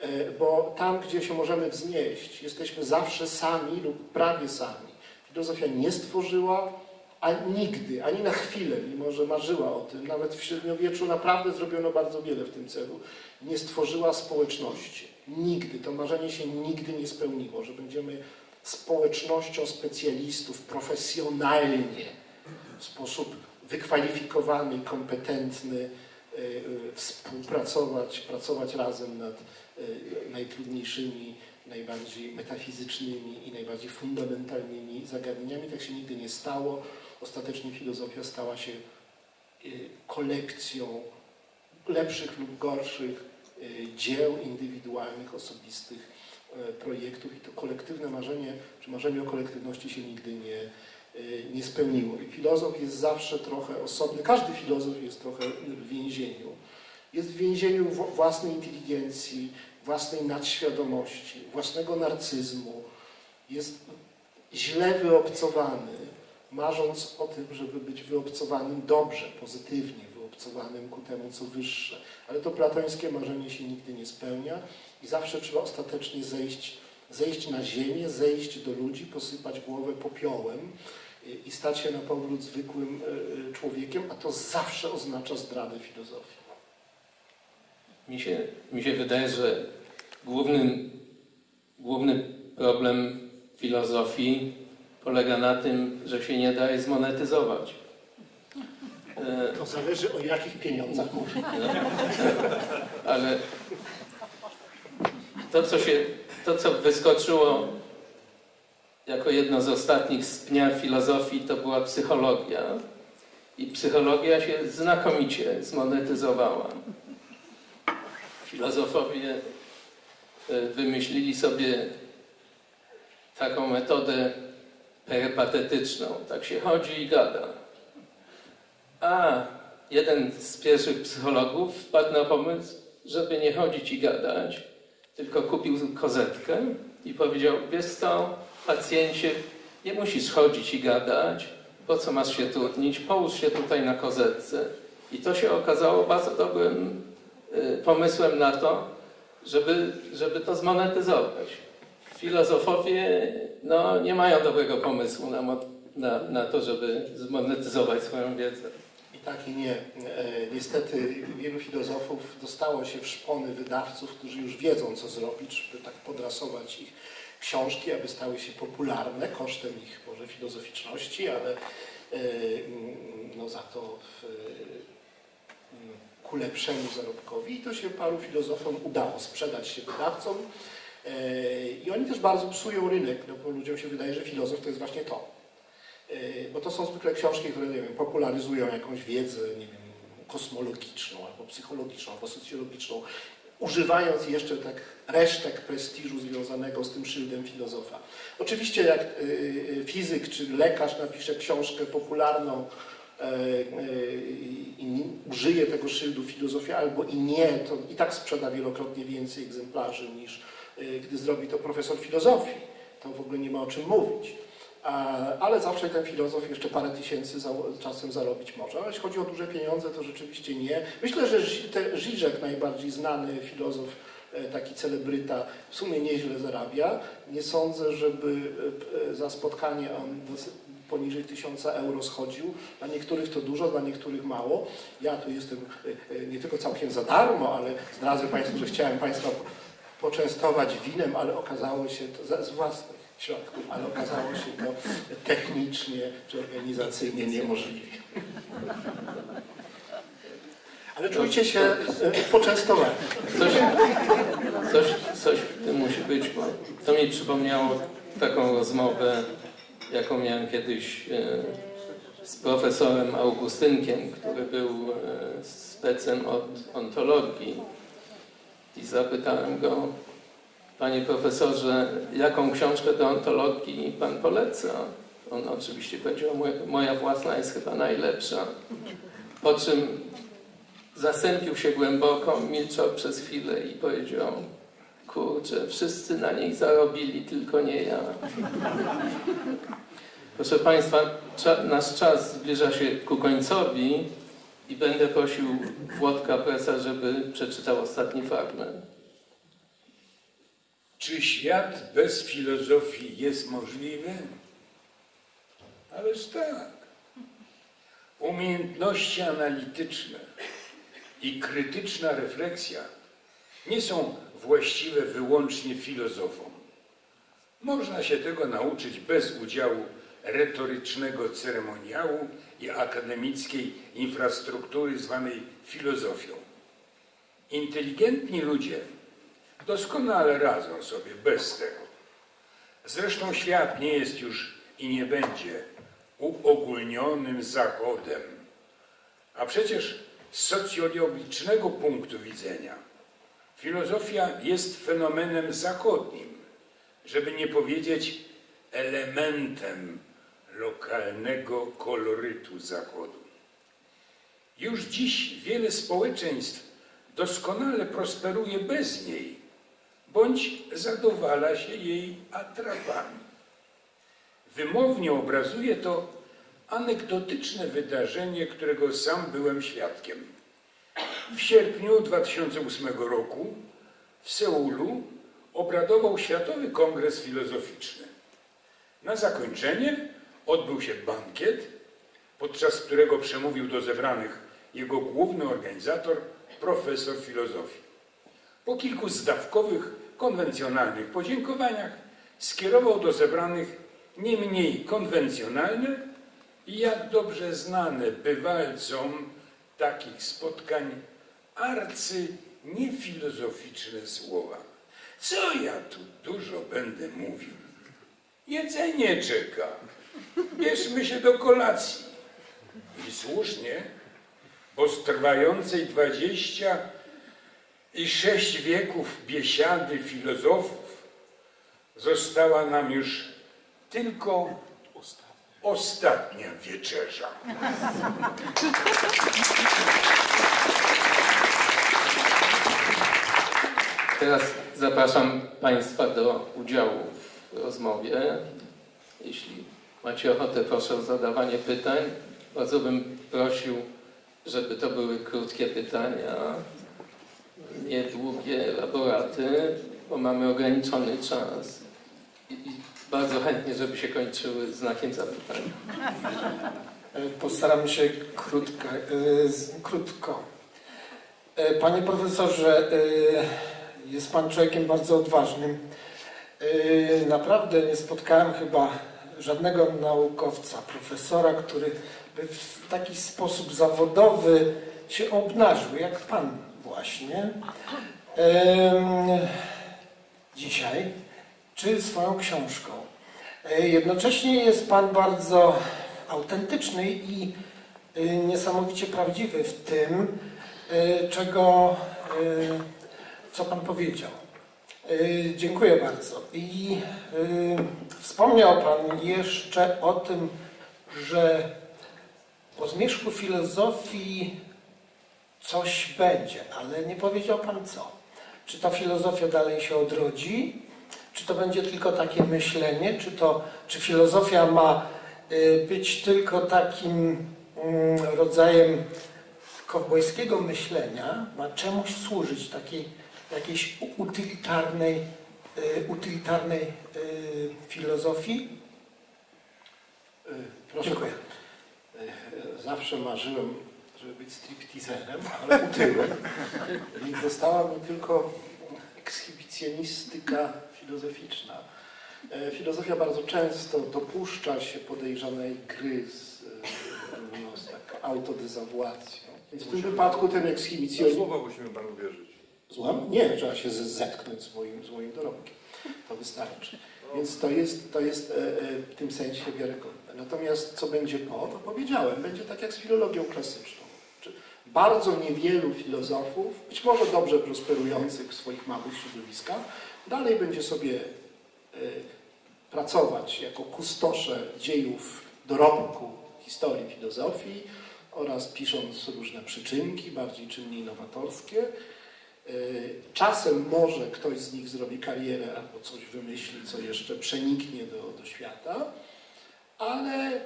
E, Bo tam, gdzie się możemy wznieść, jesteśmy zawsze sami lub prawie sami. Filozofia nie stworzyła, a nigdy, ani na chwilę, mimo że marzyła o tym, nawet w średniowieczu naprawdę zrobiono bardzo wiele w tym celu, nie stworzyła społeczności. Nigdy. To marzenie się nigdy nie spełniło, że będziemy społecznością specjalistów profesjonalnie, w sposób wykwalifikowany, kompetentny, y, y, współpracować, pracować razem nad y, najtrudniejszymi, najbardziej metafizycznymi i najbardziej fundamentalnymi zagadnieniami. Tak się nigdy nie stało. Ostatecznie filozofia stała się kolekcją lepszych lub gorszych dzieł indywidualnych, osobistych projektów i to kolektywne marzenie, czy marzenie o kolektywności się nigdy nie, nie spełniło. I filozof jest zawsze trochę osobny, każdy filozof jest trochę w więzieniu. Jest w więzieniu własnej inteligencji, własnej nadświadomości, własnego narcyzmu. Jest źle wyobcowany, marząc o tym, żeby być wyobcowanym dobrze, pozytywnie, wyobcowanym ku temu, co wyższe. Ale to platońskie marzenie się nigdy nie spełnia i zawsze trzeba ostatecznie zejść, zejść na ziemię, zejść do ludzi, posypać głowę popiołem i- stać się na powrót zwykłym e, e, człowiekiem, a to zawsze oznacza zdradę filozofii. Mi się, mi się wydaje, że główny, główny problem filozofii polega na tym, że się nie da jej zmonetyzować. E, To zależy o jakich pieniądzach mówimy. ale to co, się, to, co wyskoczyło jako jedno z ostatnich z pnia filozofii, to była psychologia. I psychologia się znakomicie zmonetyzowała. Filozofowie e, wymyślili sobie taką metodę peripatetyczną. Tak się chodzi i gada. A jeden z pierwszych psychologów wpadł na pomysł, żeby nie chodzić i gadać, tylko kupił kozetkę i powiedział, wiesz co, pacjencie, nie musisz chodzić i gadać, po co masz się trudnić, połóż się tutaj na kozetce. I to się okazało bardzo dobrym y, pomysłem na to, żeby, żeby to zmonetyzować. Filozofowie no, nie mają dobrego pomysłu na, na, na to, żeby zmonetyzować swoją wiedzę. I tak i nie. E, Niestety wielu filozofów dostało się w szpony wydawców, którzy już wiedzą, co zrobić, żeby tak podrasować ich książki, aby stały się popularne kosztem ich może filozoficzności, ale e, mm, no, za to mm, ku lepszemu zarobkowi. I to się paru filozofom udało sprzedać się wydawcom. E, I oni też bardzo psują rynek, no bo ludziom się wydaje, że filozof to jest właśnie to. E, Bo to są zwykle książki, które nie wiem, popularyzują jakąś wiedzę nie wiem, kosmologiczną, albo psychologiczną, albo socjologiczną, używając jeszcze tak resztek prestiżu związanego z tym szyldem filozofa. Oczywiście jak y, y, fizyk czy lekarz napisze książkę popularną e, e, i użyje tego szyldu filozofia albo i nie, to i tak sprzeda wielokrotnie więcej egzemplarzy niż y, gdy zrobi to profesor filozofii. To w ogóle nie ma o czym mówić. A- Ale zawsze ten filozof jeszcze parę tysięcy za, czasem zarobić może. Ale jeśli chodzi o duże pieniądze, to rzeczywiście nie. Myślę, że Żyżek, najbardziej znany filozof, e, taki celebryta, w sumie nieźle zarabia. Nie sądzę, żeby e, e, za spotkanie on poniżej 1000 euro schodził. Dla niektórych to dużo, dla niektórych mało. Ja tu jestem e, e, nie tylko całkiem za darmo, ale zdradzę Państwu, że chciałem Państwa poczęstować winem, ale okazało się to z własnych środków, ale okazało się to technicznie czy organizacyjnie niemożliwe. Ale czujcie się e, poczęstowani. Coś, coś, coś w tym musi być, bo to mi przypomniało taką rozmowę, jaką miałem kiedyś e, z profesorem Augustynkiem, który był e, specem od ontologii. I zapytałem go, panie profesorze, jaką książkę do ontologii pan poleca? On oczywiście powiedział, moja, własna jest chyba najlepsza. Po czym Zasępił się głęboko, milczał przez chwilę i powiedział Kurczę, wszyscy na niej zarobili, tylko nie ja. Proszę Państwa, nasz czas zbliża się ku końcowi i będę prosił Włodka Presa, żeby przeczytał ostatni fragment. Czy świat bez filozofii jest możliwy? Ależ tak. Umiejętności analityczne i krytyczna refleksja nie są właściwe wyłącznie filozofom. Można się tego nauczyć bez udziału retorycznego ceremoniału i akademickiej infrastruktury zwanej filozofią. Inteligentni ludzie doskonale radzą sobie bez tego. Zresztą świat nie jest już i nie będzie uogólnionym zachodem. A przecież z socjologicznego punktu widzenia filozofia jest fenomenem zachodnim, żeby nie powiedzieć elementem lokalnego kolorytu zachodu. Już dziś wiele społeczeństw doskonale prosperuje bez niej, bądź zadowala się jej atrapami. Wymownie obrazuje to anegdotyczne wydarzenie, którego sam byłem świadkiem. W sierpniu 2008 roku w Seulu obradował Światowy Kongres Filozoficzny. Na zakończenie odbył się bankiet, podczas którego przemówił do zebranych jego główny organizator, profesor filozofii. Po kilku zdawkowych, konwencjonalnych podziękowaniach skierował do zebranych nie mniej konwencjonalne i jak dobrze znane bywalcom takich spotkań arcy niefilozoficzne słowa. Co ja tu dużo będę mówił? Jedzenie czeka. Bierzmy się do kolacji. I słusznie, bo z trwającej dwadzieścia i sześć wieków biesiady filozofów została nam już tylko ostatnia wieczerza. Teraz zapraszam Państwa do udziału w rozmowie. Jeśli macie ochotę, proszę o zadawanie pytań. Bardzo bym prosił, żeby to były krótkie pytania, nie długie elaboraty, bo mamy ograniczony czas. I, i bardzo chętnie, żeby się kończyły znakiem zapytania. Postaram się krótka, e, krótko. E, Panie profesorze, e, jest Pan człowiekiem bardzo odważnym. Naprawdę nie spotkałem chyba żadnego naukowca, profesora, który by w taki sposób zawodowy się obnażył, jak Pan właśnie. Dzisiaj, czy swoją książką. E, Jednocześnie jest Pan bardzo autentyczny i y, niesamowicie prawdziwy w tym, y, czego, y, co Pan powiedział. Y, Dziękuję bardzo. I y, wspomniał Pan jeszcze o tym, że po zmierzchu filozofii coś będzie, ale nie powiedział Pan co. Czy ta filozofia dalej się odrodzi? Czy to będzie tylko takie myślenie? Czy, to, czy filozofia ma y, być tylko takim mm, rodzajem kowbojskiego myślenia? Ma czemuś służyć, takiej jakiejś utylitarnej, y, utylitarnej y, filozofii? Y, Proszę, Dziękuję. Zawsze marzyłem, żeby być stripteaserem, ale utyłem. Więc została mi tylko ekshibicjonistyka filozoficzna. E, Filozofia bardzo często dopuszcza się podejrzanej gry z, e, no, z tak autodezawuacją. Więc w tym wypadku ten ekshibicjonizm... słowa musimy panu wierzyć. Złam? Nie, trzeba się zetknąć z moim, z moim dorobkiem. To wystarczy. Więc to jest, to jest e, e, w tym sensie wiarygodne. Natomiast co będzie po, to powiedziałem, będzie tak jak z filologią klasyczną. Bardzo niewielu filozofów, być może dobrze prosperujących w swoich małych środowiskach, dalej będzie sobie e, pracować jako kustosze dziejów dorobku historii filozofii oraz pisząc różne przyczynki, bardziej czy mniej nowatorskie. Y, Czasem może ktoś z nich zrobi karierę albo coś wymyśli, co jeszcze przeniknie do, do świata, ale y,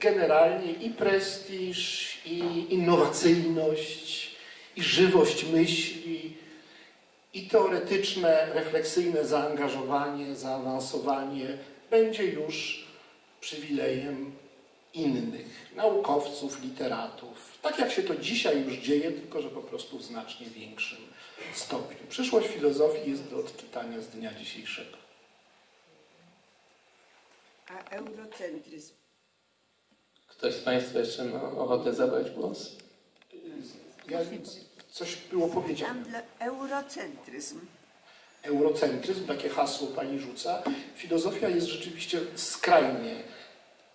generalnie i prestiż, i innowacyjność, i żywość myśli, i teoretyczne, refleksyjne zaangażowanie, zaawansowanie będzie już przywilejem innych naukowców, literatów. Tak jak się to dzisiaj już dzieje, tylko że po prostu w znacznie większym stopniu. Przyszłość filozofii jest do odczytania z dnia dzisiejszego. A eurocentryzm. Ktoś z Państwa jeszcze ma ochotę zabrać głos? Ja, coś było powiedziane. Eurocentryzm. Eurocentryzm, takie hasło pani rzuca. Filozofia jest rzeczywiście skrajnie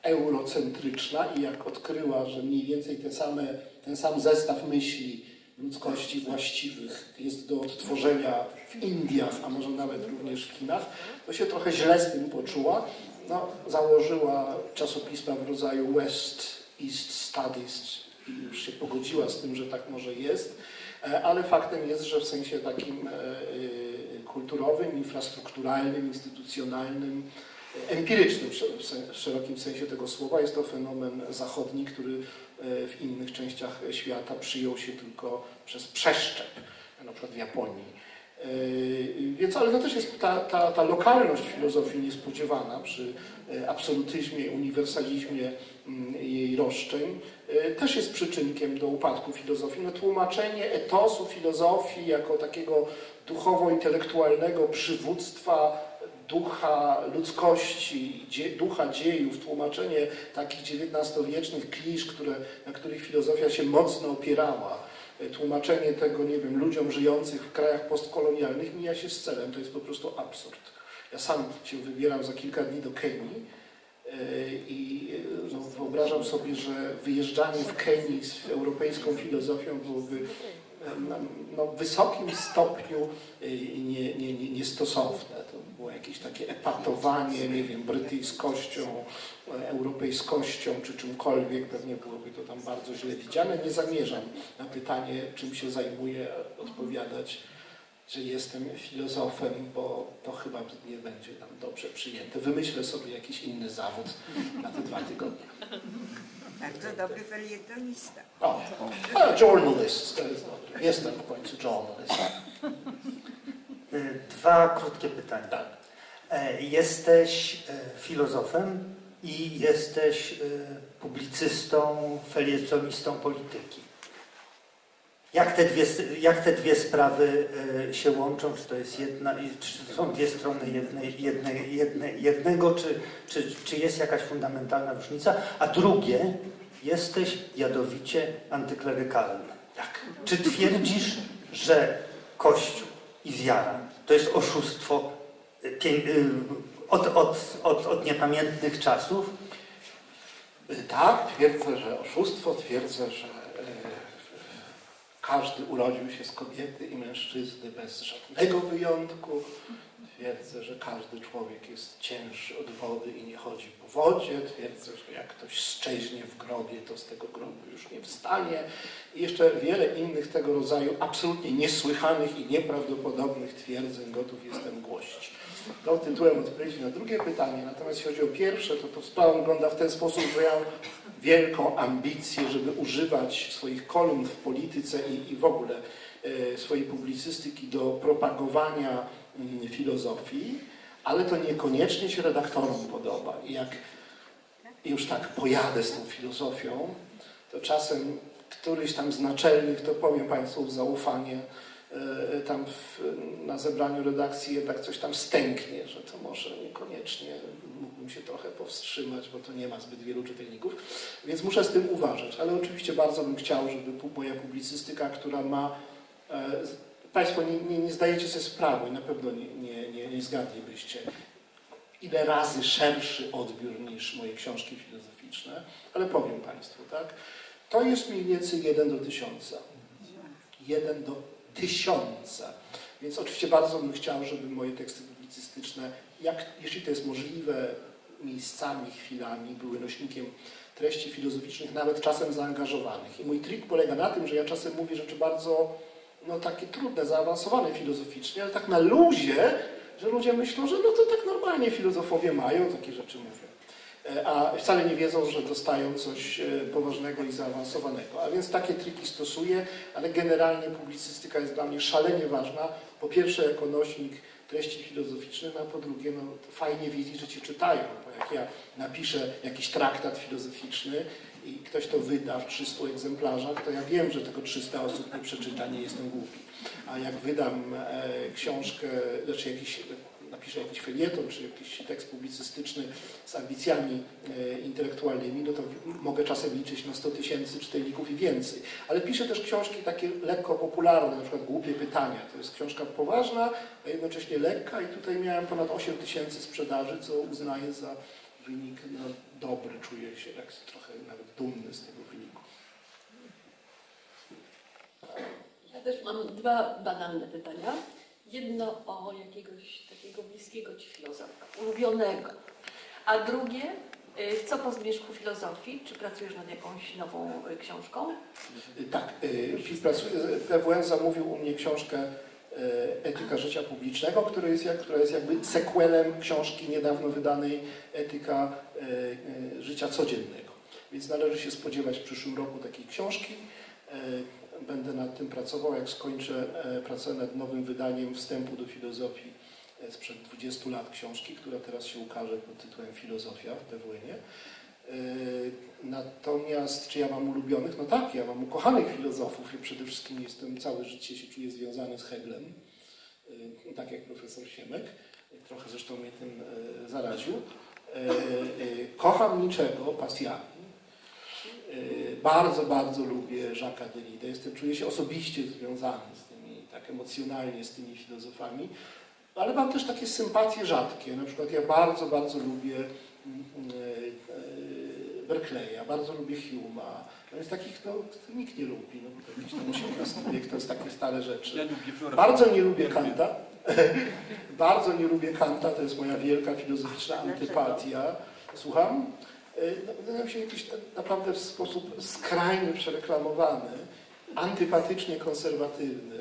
eurocentryczna i jak odkryła, że mniej więcej te same, ten sam zestaw myśli ludzkości właściwych jest do odtworzenia w Indiach, a może nawet również w Chinach, to się trochę źle z tym poczuła. No, założyła czasopisma w rodzaju West East Studies i już się pogodziła z tym, że tak może jest, E, ale faktem jest, że w sensie takim e, e, kulturowym, infrastrukturalnym, instytucjonalnym, e, empirycznym w szerokim sensie tego słowa jest to fenomen zachodni, który e, w innych częściach świata przyjął się tylko przez przeszczep, na przykład w Japonii. E, Więc, ale to też jest ta, ta, ta lokalność filozofii niespodziewana przy e, absolutyzmie, uniwersalizmie mm, jej roszczeń, też jest przyczynkiem do upadku filozofii. No, tłumaczenie etosu filozofii jako takiego duchowo-intelektualnego przywództwa ducha ludzkości, dzie, ducha dziejów, tłumaczenie takich XIX-wiecznych klisz, które, na których filozofia się mocno opierała, e, tłumaczenie tego, nie wiem, ludziom żyjących w krajach postkolonialnych mija się z celem. To jest po prostu absurd. Ja sam się wybieram za kilka dni do Kenii e, i e, no, wyobrażam sobie, że wyjeżdżanie w Kenii z europejską filozofią byłoby no, wysokim stopniu e, nie, nie, nie, niestosowne. To było jakieś takie epatowanie, nie wiem, brytyjskością, europejskością czy czymkolwiek. Pewnie byłoby to tam bardzo źle widziane. Nie zamierzam na pytanie, czym się zajmuję, odpowiadać że jestem filozofem, bo to chyba nie będzie tam dobrze przyjęte. Wymyślę sobie jakiś inny zawód na te dwa tygodnie. Bardzo dobry felietonista. O, a, journalist, to jest dobre. Jestem w końcu journalist. Y, Dwa krótkie pytania. Tak. E, Jesteś e, filozofem i jesteś e, publicystą, felietonistą polityki. Jak te dwie, jak te dwie sprawy e, się łączą? Czy to jest jedna, czy są dwie strony jednej, jednej, jednej, jednego, czy, czy, czy jest jakaś fundamentalna różnica? A drugie, jesteś jadowicie antyklerykalny. Jak? Czy twierdzisz, że Kościół i wiara to jest oszustwo pię- y, od, od, od, od niepamiętnych czasów? Tak, twierdzę, że oszustwo, twierdzę, że e, każdy urodził się z kobiety i mężczyzny bez żadnego wyjątku. Twierdzę, że każdy człowiek jest cięższy od wody i nie chodzi po wodzie. Twierdzę, że jak ktoś szczeźnie w grobie, to z tego grobu już nie wstanie. I jeszcze wiele innych tego rodzaju absolutnie niesłychanych i nieprawdopodobnych twierdzeń gotów jestem głosić. To tytułem odpowiedzi na drugie pytanie. Natomiast jeśli chodzi o pierwsze, to, to sprawa wygląda w ten sposób, że ja wielką ambicję, żeby używać swoich kolumn w polityce i, i w ogóle e, swojej publicystyki do propagowania mm, filozofii, ale to niekoniecznie się redaktorom podoba. I jak już tak pojadę z tą filozofią, to czasem któryś tam z naczelnych, to powiem Państwu w zaufanie, tam w, na zebraniu redakcji jednak coś tam stęknie, że to może niekoniecznie mógłbym się trochę powstrzymać, bo to nie ma zbyt wielu czytelników, więc muszę z tym uważać, ale oczywiście bardzo bym chciał, żeby moja publicystyka, która ma e, Państwo nie, nie, nie zdajecie sobie sprawy, na pewno nie, nie, nie, nie zgadlibyście, ile razy szerszy odbiór niż moje książki filozoficzne, ale powiem Państwu, tak? To jest mniej więcej 1 do 1000. 1 do 1000. Więc oczywiście bardzo bym chciał, żeby moje teksty publicystyczne, jak, jeśli to jest możliwe, miejscami, chwilami były nośnikiem treści filozoficznych, nawet czasem zaangażowanych. I mój trik polega na tym, że ja czasem mówię rzeczy bardzo no, takie trudne, zaawansowane filozoficznie, ale tak na luzie, że ludzie myślą, że no to tak normalnie filozofowie mają, takie rzeczy mówią. E, A wcale nie wiedzą, że dostają coś e, poważnego i zaawansowanego. A więc takie triki stosuję, ale generalnie publicystyka jest dla mnie szalenie ważna. Po pierwsze jako nośnik treści filozoficznych, a po drugie no, fajnie wiedzieć, że Cię czytają. Bo jak ja napiszę jakiś traktat filozoficzny i ktoś to wyda w 300 egzemplarzach, to ja wiem, że tego 300 osób nie przeczyta, nie jestem głupi. A jak wydam e, książkę, znaczy jakiś, napiszę jakiś felieton, czy jakiś tekst publicystyczny z ambicjami e, intelektualnymi, no to mogę czasem liczyć na 100 tysięcy czytelników i więcej. Ale piszę też książki takie lekko popularne, na przykład Głupie Pytania. To jest książka poważna, a jednocześnie lekka i tutaj miałem ponad 8 tysięcy sprzedaży, co uznaję za wynik no, dobry. Czuję się tak trochę nawet dumny z tego wyniku. Ja też mam dwa banalne pytania. Jedno o jakiegoś takiego bliskiego ci filozofa, ulubionego. A drugie, y, co po zmierzchu filozofii? Czy pracujesz nad jakąś nową y, książką? Tak, y, pracuję, PWN zamówił u mnie książkę Etyka życia publicznego, która jest, jak, która jest jakby sequelem książki niedawno wydanej Etyka życia codziennego. Więc należy się spodziewać w przyszłym roku takiej książki. Będę nad tym pracował, jak skończę e, pracę nad nowym wydaniem wstępu do filozofii e, sprzed 20 lat książki, która teraz się ukaże pod tytułem Filozofia w PWN-ie. Yy, Natomiast czy ja mam ulubionych? No tak, ja mam ukochanych filozofów i przede wszystkim jestem całe życie się czuję związany z Heglem, tak jak profesor Siemek. Trochę zresztą mnie tym zaraził. Kocham niczego, pasjami. Yy, Bardzo, bardzo lubię Jacques'a Derrida. Jestem, czuję się osobiście związany z tymi, tak emocjonalnie z tymi filozofami. Ale mam też takie sympatie rzadkie. Na przykład ja bardzo, bardzo lubię mm, e, Berkeleya, bardzo lubię Hume'a. No jest takich, no, nikt nie lubi, no, jakiś tam XVIII wiek to jest takie stare rzeczy. Bardzo nie lubię Kanta. (laughs) bardzo nie lubię Kanta, to jest moja wielka filozoficzna antypatia. Słucham? E, No, wydaje mi się jakiś tak naprawdę w sposób skrajnie przereklamowany, antypatycznie konserwatywny.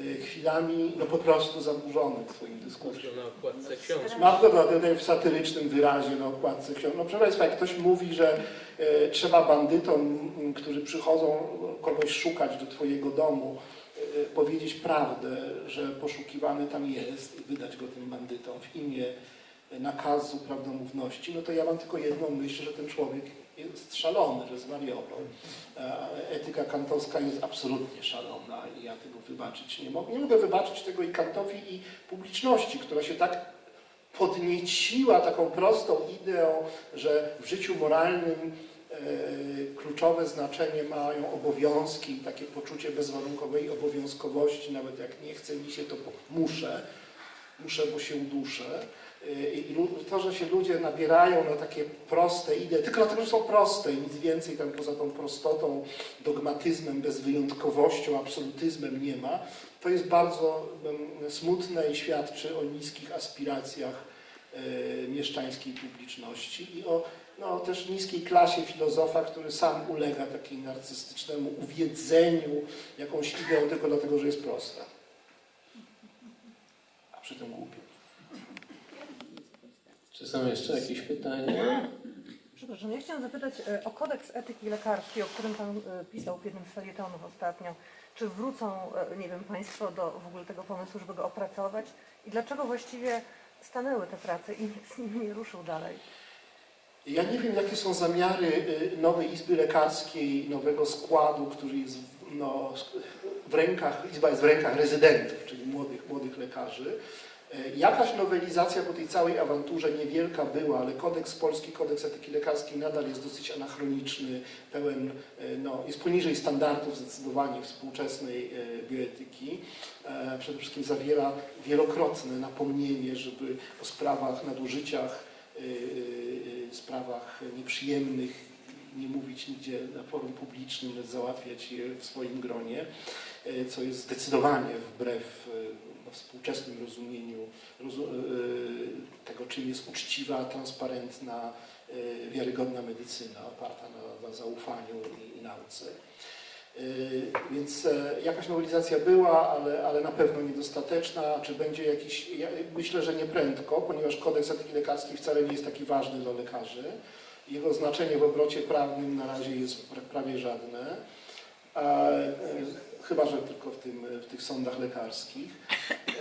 y, chwilami no po prostu zaburzony w swoim dyskursie. na okładce książki. Go tutaj w satyrycznym wyrazie na okładce książki. No proszę Państwa, jak ktoś mówi, że e, trzeba bandytom, którzy przychodzą kogoś szukać do Twojego domu, e, powiedzieć prawdę, że poszukiwany tam jest i wydać go tym bandytom w imię nakazu prawdomówności, no to ja mam tylko jedną myśl, że ten człowiek jest szalony, że zwariował. E, Etyka kantowska jest absolutnie szalona i ja tego wybaczyć nie mogę. Nie mogę wybaczyć tego i Kantowi, i publiczności, która się tak podnieciła taką prostą ideą, że w życiu moralnym e, kluczowe znaczenie mają obowiązki, takie poczucie bezwarunkowej obowiązkowości, nawet jak nie chce mi się, to muszę, muszę, bo się uduszę. E, I to, że się ludzie nabierają na takie proste idee, tylko dlatego, że są proste i nic więcej tam poza tą prostotą, dogmatyzmem, bezwyjątkowością, absolutyzmem nie ma, to jest bardzo smutne i świadczy o niskich aspiracjach e, mieszczańskiej publiczności i o no, też niskiej klasie filozofa, który sam ulega takiej narcystycznemu uwiedzeniu jakąś ideą tylko dlatego, że jest prosta. A przy tym głupia. Czy są jeszcze jakieś pytania? Przepraszam, ja chciałam zapytać e, o kodeks etyki lekarskiej, o którym Pan e, pisał w jednym z felietonów ostatnio. Czy wrócą, e, nie wiem, Państwo do w ogóle tego pomysłu, żeby go opracować? I dlaczego właściwie stanęły te prace i nikt z nimi nie ruszył dalej? Ja nie wiem, jakie są zamiary nowej Izby Lekarskiej, nowego składu, który jest w, no, w rękach, Izba jest w rękach rezydentów, czyli młodych, młodych lekarzy. Y, Jakaś nowelizacja po tej całej awanturze niewielka była, ale kodeks polski, kodeks etyki lekarskiej nadal jest dosyć anachroniczny, pełen, y, no, jest poniżej standardów zdecydowanie współczesnej y, bioetyki. E, Przede wszystkim zawiera wielokrotne napomnienie, żeby o sprawach, nadużyciach, sprawach nieprzyjemnych nie mówić nigdzie na forum publicznym, lecz załatwiać je w swoim gronie, co jest zdecydowanie wbrew no, współczesnym rozumieniu rozu, y, tego, czym jest uczciwa, transparentna, y, wiarygodna medycyna oparta na, na zaufaniu i, i nauce. Więc e, jakaś nowelizacja była, ale, ale na pewno niedostateczna. Czy będzie jakiś. Ja myślę, że nie prędko, ponieważ kodeks etyki lekarskiej wcale nie jest taki ważny dla lekarzy. Jego znaczenie w obrocie prawnym na razie jest pra- prawie żadne. A, e, chyba, że tylko w, tym, w tych sądach lekarskich.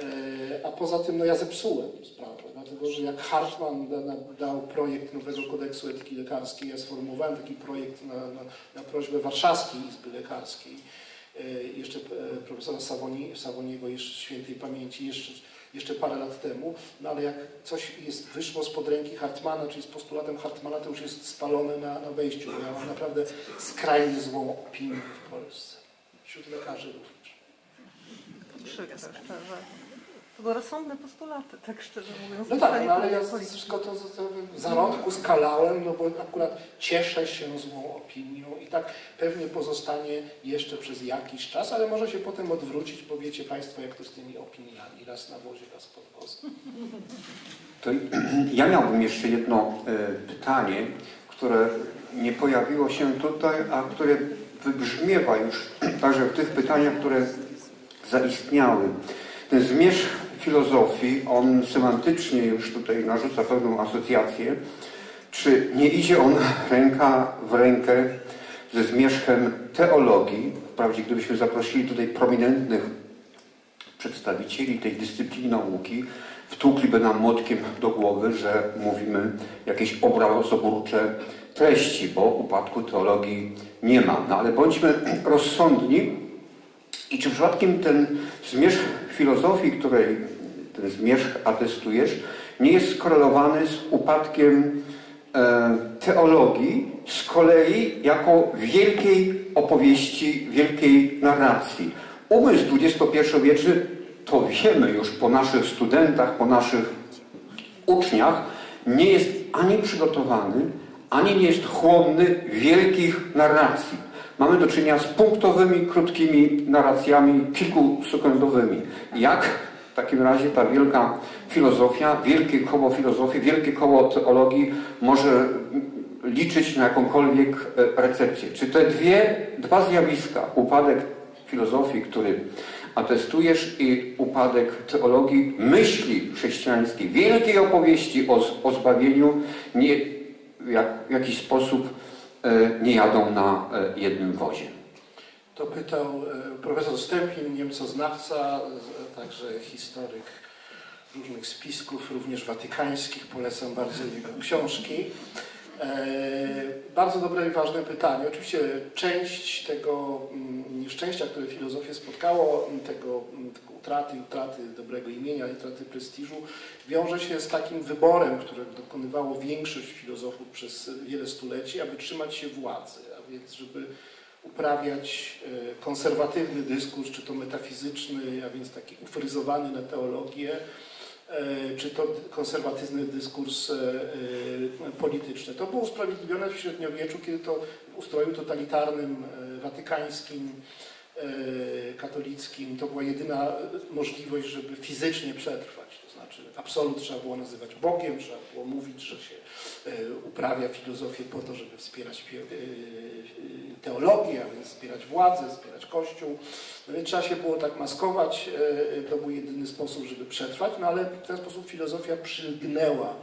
E, A poza tym no, ja zepsułem sprawę, dlatego że jak Hartman da, dał projekt nowego kodeksu etyki lekarskiej, ja sformułowałem taki projekt na, na, na prośbę Warszawskiej Izby Lekarskiej, e, jeszcze e, profesora Sawoni, Sawoniego, jeszcze świętej pamięci, jeszcze, jeszcze parę lat temu, no ale jak coś jest, wyszło spod ręki Hartmana, czyli z postulatem Hartmana, to już jest spalone na, na wejściu, bo ja mam naprawdę skrajnie złą opinię w Polsce, wśród lekarzy również. Przykre, szczerze. To były rozsądne postulaty, tak szczerze mówiąc. No tak, no ale ja wszystko to, to, to w zarodku skalałem, no bo akurat cieszę się złą opinią i tak pewnie pozostanie jeszcze przez jakiś czas, ale może się potem odwrócić, bo wiecie Państwo, jak to z tymi opiniami, raz na wozie, raz pod wozem. To ja miałbym jeszcze jedno e, pytanie, które nie pojawiło się tutaj, a które wybrzmiewa już (clears throat) także w tych pytaniach, które zaistniały. Ten zmierzch filozofii, on semantycznie już tutaj narzuca pewną asocjację. Czy nie idzie on ręka w rękę ze zmierzchem teologii? Wprawdzie gdybyśmy zaprosili tutaj prominentnych przedstawicieli tej dyscypliny nauki wtłukliby nam młotkiem do głowy, że mówimy jakieś obrazoburcze treści, bo upadku teologii nie ma. No ale bądźmy (clears throat) rozsądni i czy przypadkiem ten zmierzch filozofii, której ten zmierzch atestujesz, nie jest skorelowany z upadkiem e, teologii, z kolei jako wielkiej opowieści, wielkiej narracji. Umysł XXI-wieczny, to wiemy już po naszych studentach, po naszych uczniach, nie jest ani przygotowany, ani nie jest chłonny wielkich narracji. Mamy do czynienia z punktowymi, krótkimi narracjami, kilkusekundowymi. Jak w takim razie ta wielka filozofia, wielkie koło filozofii, wielkie koło teologii może liczyć na jakąkolwiek e, recepcję? Czy te dwie, dwa zjawiska, upadek filozofii, który atestujesz i upadek teologii myśli chrześcijańskiej, wielkiej opowieści o, o zbawieniu nie, jak, w jakiś sposób e, nie jadą na e, jednym wozie. To pytał e, profesor Stępień, niemcoznawca, także historyk różnych spisków, również watykańskich. Polecam bardzo jego książki. Bardzo dobre i ważne pytanie. Oczywiście część tego mm, nieszczęścia, które filozofię spotkało, tego, tego utraty, utraty dobrego imienia, utraty prestiżu, wiąże się z takim wyborem, które dokonywało większość filozofów przez wiele stuleci, aby trzymać się władzy, a więc żeby uprawiać e, konserwatywny dyskurs, czy to metafizyczny, a więc taki ufryzowany na teologię, e, czy to konserwatywny dyskurs e, polityczny. To było usprawiedliwione w średniowieczu, kiedy to w ustroju totalitarnym, watykańskim, katolickim, to była jedyna możliwość, żeby fizycznie przetrwać. To znaczy absolut trzeba było nazywać Bogiem, trzeba było mówić, że się e, uprawia filozofię po to, żeby wspierać pie- e, e, teologię, a więc wspierać władzę, wspierać Kościół. No więc trzeba się było tak maskować, e, to był jedyny sposób, żeby przetrwać, no ale w ten sposób filozofia przylgnęła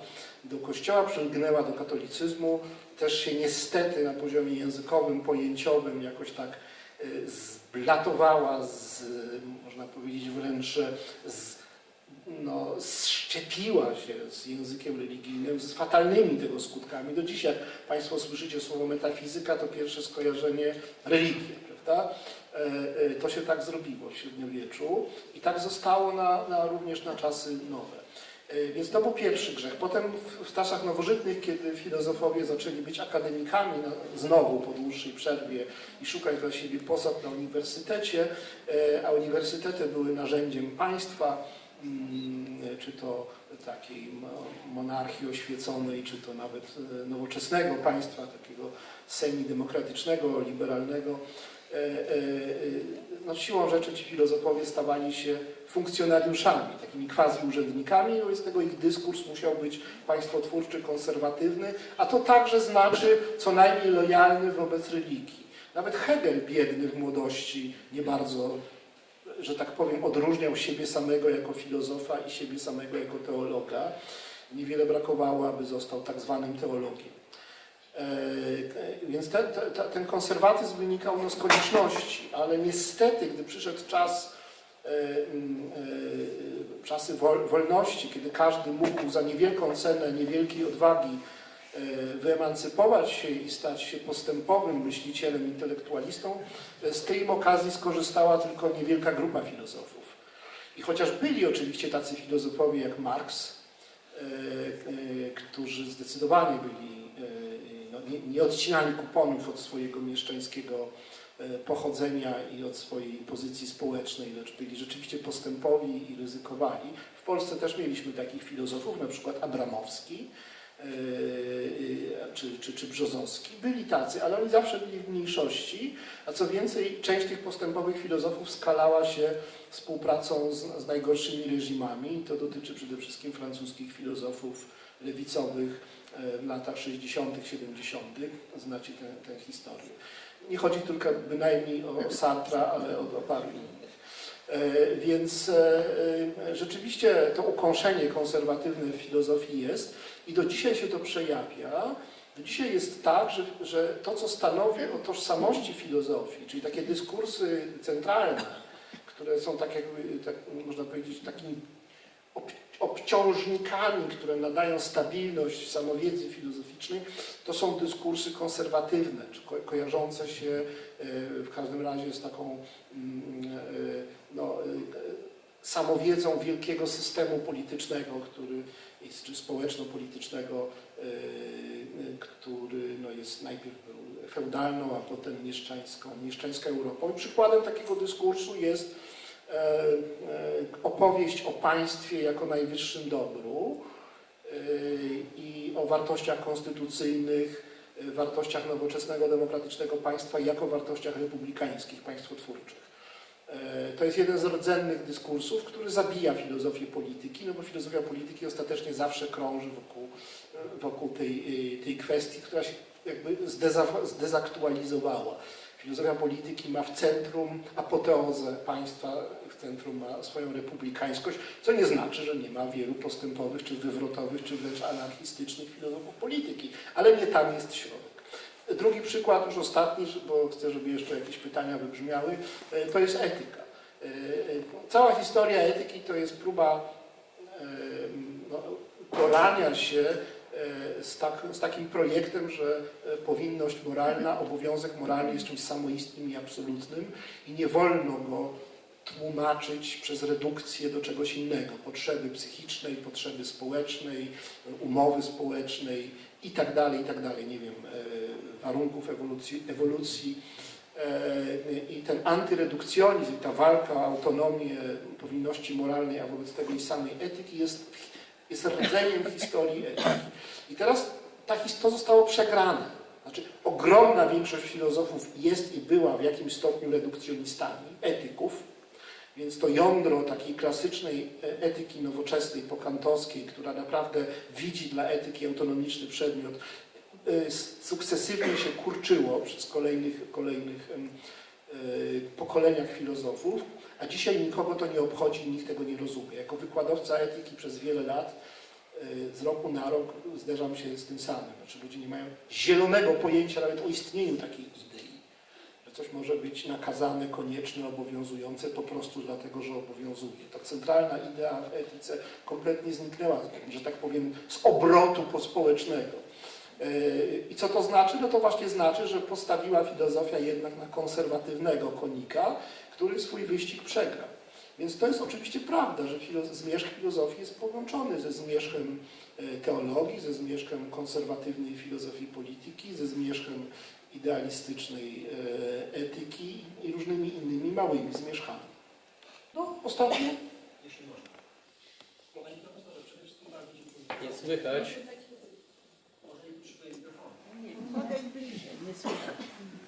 do Kościoła, przylgnęła do katolicyzmu, też się niestety na poziomie językowym, pojęciowym jakoś tak e, zblatowała, z, można powiedzieć wręcz z, no, zszczepiła się z językiem religijnym, z fatalnymi tego skutkami. Do dzisiaj, jak Państwo słyszycie słowo metafizyka, to pierwsze skojarzenie religia, prawda? E, e, To się tak zrobiło w średniowieczu i tak zostało na, na, również na czasy nowe. E, Więc to był pierwszy grzech. Potem w, czasach nowożytnych, kiedy filozofowie zaczęli być akademikami znowu po dłuższej przerwie i szukać dla siebie posad na uniwersytecie, e, a uniwersytety były narzędziem państwa, mm, czy to takiej mo- monarchii oświeconej, czy to nawet e, nowoczesnego państwa, takiego semidemokratycznego, liberalnego, e, e, e, no siłą rzeczy ci filozofowie stawali się funkcjonariuszami, takimi quasi-urzędnikami, wobec tego ich dyskurs musiał być państwotwórczy, konserwatywny, a to także znaczy co najmniej lojalny wobec religii. Nawet Hegel, biedny w młodości, nie bardzo, że tak powiem, odróżniał siebie samego jako filozofa i siebie samego jako teologa. Niewiele brakowało, aby został tak zwanym teologiem. E, Więc ten, ten, konserwatyzm wynikał no, z konieczności, ale niestety, gdy przyszedł czas, e, e, czasy wol, wolności, kiedy każdy mógł za niewielką cenę, niewielkiej odwagi wyemancypować się i stać się postępowym myślicielem, intelektualistą, z tej okazji skorzystała tylko niewielka grupa filozofów. I chociaż byli oczywiście tacy filozofowie jak Marx, którzy zdecydowanie byli, nie, nie odcinali kuponów od swojego mieszczańskiego e, pochodzenia i od swojej pozycji społecznej, lecz byli rzeczywiście postępowi i ryzykowali. W Polsce też mieliśmy takich filozofów, na przykład Abramowski e, e, czy, czy, czy Brzozowski. Byli tacy, ale oni zawsze byli w mniejszości, a co więcej, część tych postępowych filozofów skalała się współpracą z, z najgorszymi reżimami. To dotyczy przede wszystkim francuskich filozofów lewicowych w latach 60., 70. Znacie tę, historię. Nie chodzi tylko bynajmniej o Sartra, ale o, o paru innych. E, Więc e, e, rzeczywiście to ukąszenie konserwatywne w filozofii jest i do dzisiaj się to przejawia. Do dzisiaj jest tak, że, że to, co stanowi o tożsamości filozofii, czyli takie dyskursy centralne, które są tak jakby, tak, można powiedzieć, takimi ob, obciążnikami, które nadają stabilność samowiedzy filozoficznej, to są dyskursy konserwatywne, czy ko kojarzące się e, w każdym razie z taką mm, e, no, e, samowiedzą wielkiego systemu politycznego, który czy społeczno-politycznego, który no, jest najpierw feudalną, a potem mieszczańską, mieszczańską Europą. I przykładem takiego dyskursu jest opowieść o państwie jako najwyższym dobru e, i o wartościach konstytucyjnych, e, wartościach nowoczesnego, demokratycznego państwa jako wartościach republikańskich, państwotwórczych. E, To jest jeden z rdzennych dyskursów, który zabija filozofię polityki, no bo filozofia polityki ostatecznie zawsze krąży wokół, wokół tej, tej kwestii, która się jakby zdeza- zdezaktualizowała. Filozofia polityki ma w centrum apoteozę państwa, w centrum ma swoją republikańskość, co nie znaczy, że nie ma wielu postępowych, czy wywrotowych, czy wręcz anarchistycznych filozofów polityki, ale nie tam jest środek. Drugi przykład, już ostatni, bo chcę, żeby jeszcze jakieś pytania wybrzmiały, e, to jest etyka. E, e, Cała historia etyki to jest próba no, porania się z, tak, z takim projektem, że e, powinność moralna, obowiązek moralny jest czymś samoistnym i absolutnym i nie wolno go tłumaczyć przez redukcję do czegoś innego. Potrzeby psychicznej, potrzeby społecznej, umowy społecznej i tak dalej, i tak dalej, nie wiem, e, warunków ewolucji, ewolucji. E, I ten antyredukcjonizm, ta walka o autonomię powinności moralnej, a wobec tego i samej etyki jest, jest rdzeniem historii etyki. I teraz ta, to zostało przegrane. Znaczy, ogromna większość filozofów jest i była w jakimś stopniu redukcjonistami, etyków, więc to jądro takiej klasycznej e, etyki nowoczesnej, pokantowskiej, która naprawdę widzi dla etyki autonomiczny przedmiot, e, sukcesywnie się kurczyło przez kolejnych, kolejnych e, pokoleniach filozofów, a dzisiaj nikogo to nie obchodzi, nikt tego nie rozumie. Jako wykładowca etyki przez wiele lat e, z roku na rok zderzam się z tym samym. Znaczy ludzie nie mają zielonego pojęcia nawet o istnieniu takiej idei że coś może być nakazane, konieczne, obowiązujące po prostu dlatego, że obowiązuje. Ta centralna idea w etyce kompletnie zniknęła, że tak powiem, z obrotu pospołecznego. Yy, I co to znaczy? No to właśnie znaczy, że postawiła filozofia jednak na konserwatywnego konika, który swój wyścig przegrał. Więc to jest oczywiście prawda, że zmierzch filozofii jest połączony ze zmierzchem e, teologii, ze zmierzchem konserwatywnej filozofii polityki, ze zmierzchem idealistycznej e, etyki i różnymi innymi małymi zmierzchami. No, ostatnio Nie słychać.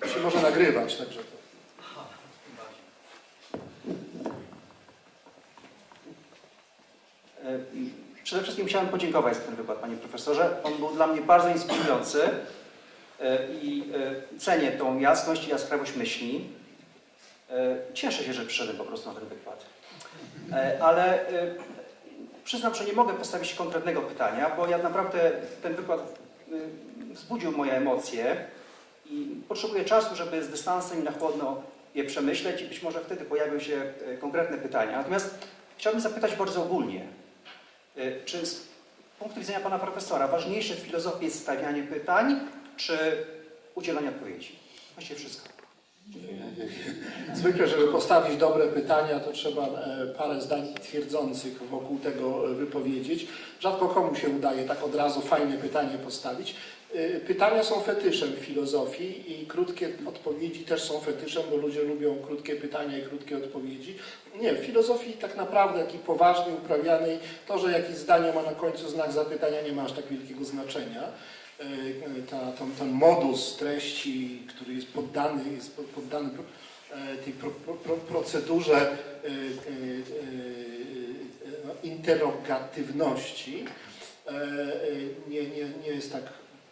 To się może nagrywać, także to. E, Przede wszystkim chciałem podziękować za ten wykład, panie profesorze. On był dla mnie bardzo inspirujący e, i e, cenię tą jasność i jaskrawość myśli. Cieszę się, że przyszedłem po prostu na ten wykład. Ale przyznam, że nie mogę postawić konkretnego pytania, bo ja naprawdę ten wykład wzbudził moje emocje i potrzebuję czasu, żeby z dystansem i na chłodno je przemyśleć i być może wtedy pojawią się e, konkretne pytania. Natomiast chciałbym zapytać bardzo ogólnie. Y, Czy z punktu widzenia pana profesora ważniejsze w filozofii jest stawianie pytań, czy udzielanie odpowiedzi? Właściwie wszystko. Zwykle, żeby postawić dobre pytania, to trzeba e, parę zdań twierdzących wokół tego e, wypowiedzieć. Rzadko komu się udaje tak od razu fajne pytanie postawić. E, Pytania są fetyszem w filozofii i krótkie odpowiedzi też są fetyszem, bo ludzie lubią krótkie pytania i krótkie odpowiedzi. Nie, w filozofii tak naprawdę takiej poważnej, uprawianej, to, że jakieś zdanie ma na końcu znak zapytania nie ma aż tak wielkiego znaczenia. E, Ta, ten, ten modus treści, który jest poddany, jest po- poddany e, tej pro, pro, pro, procedurze e, no, interrogatywności, nie, nie, nie jest tak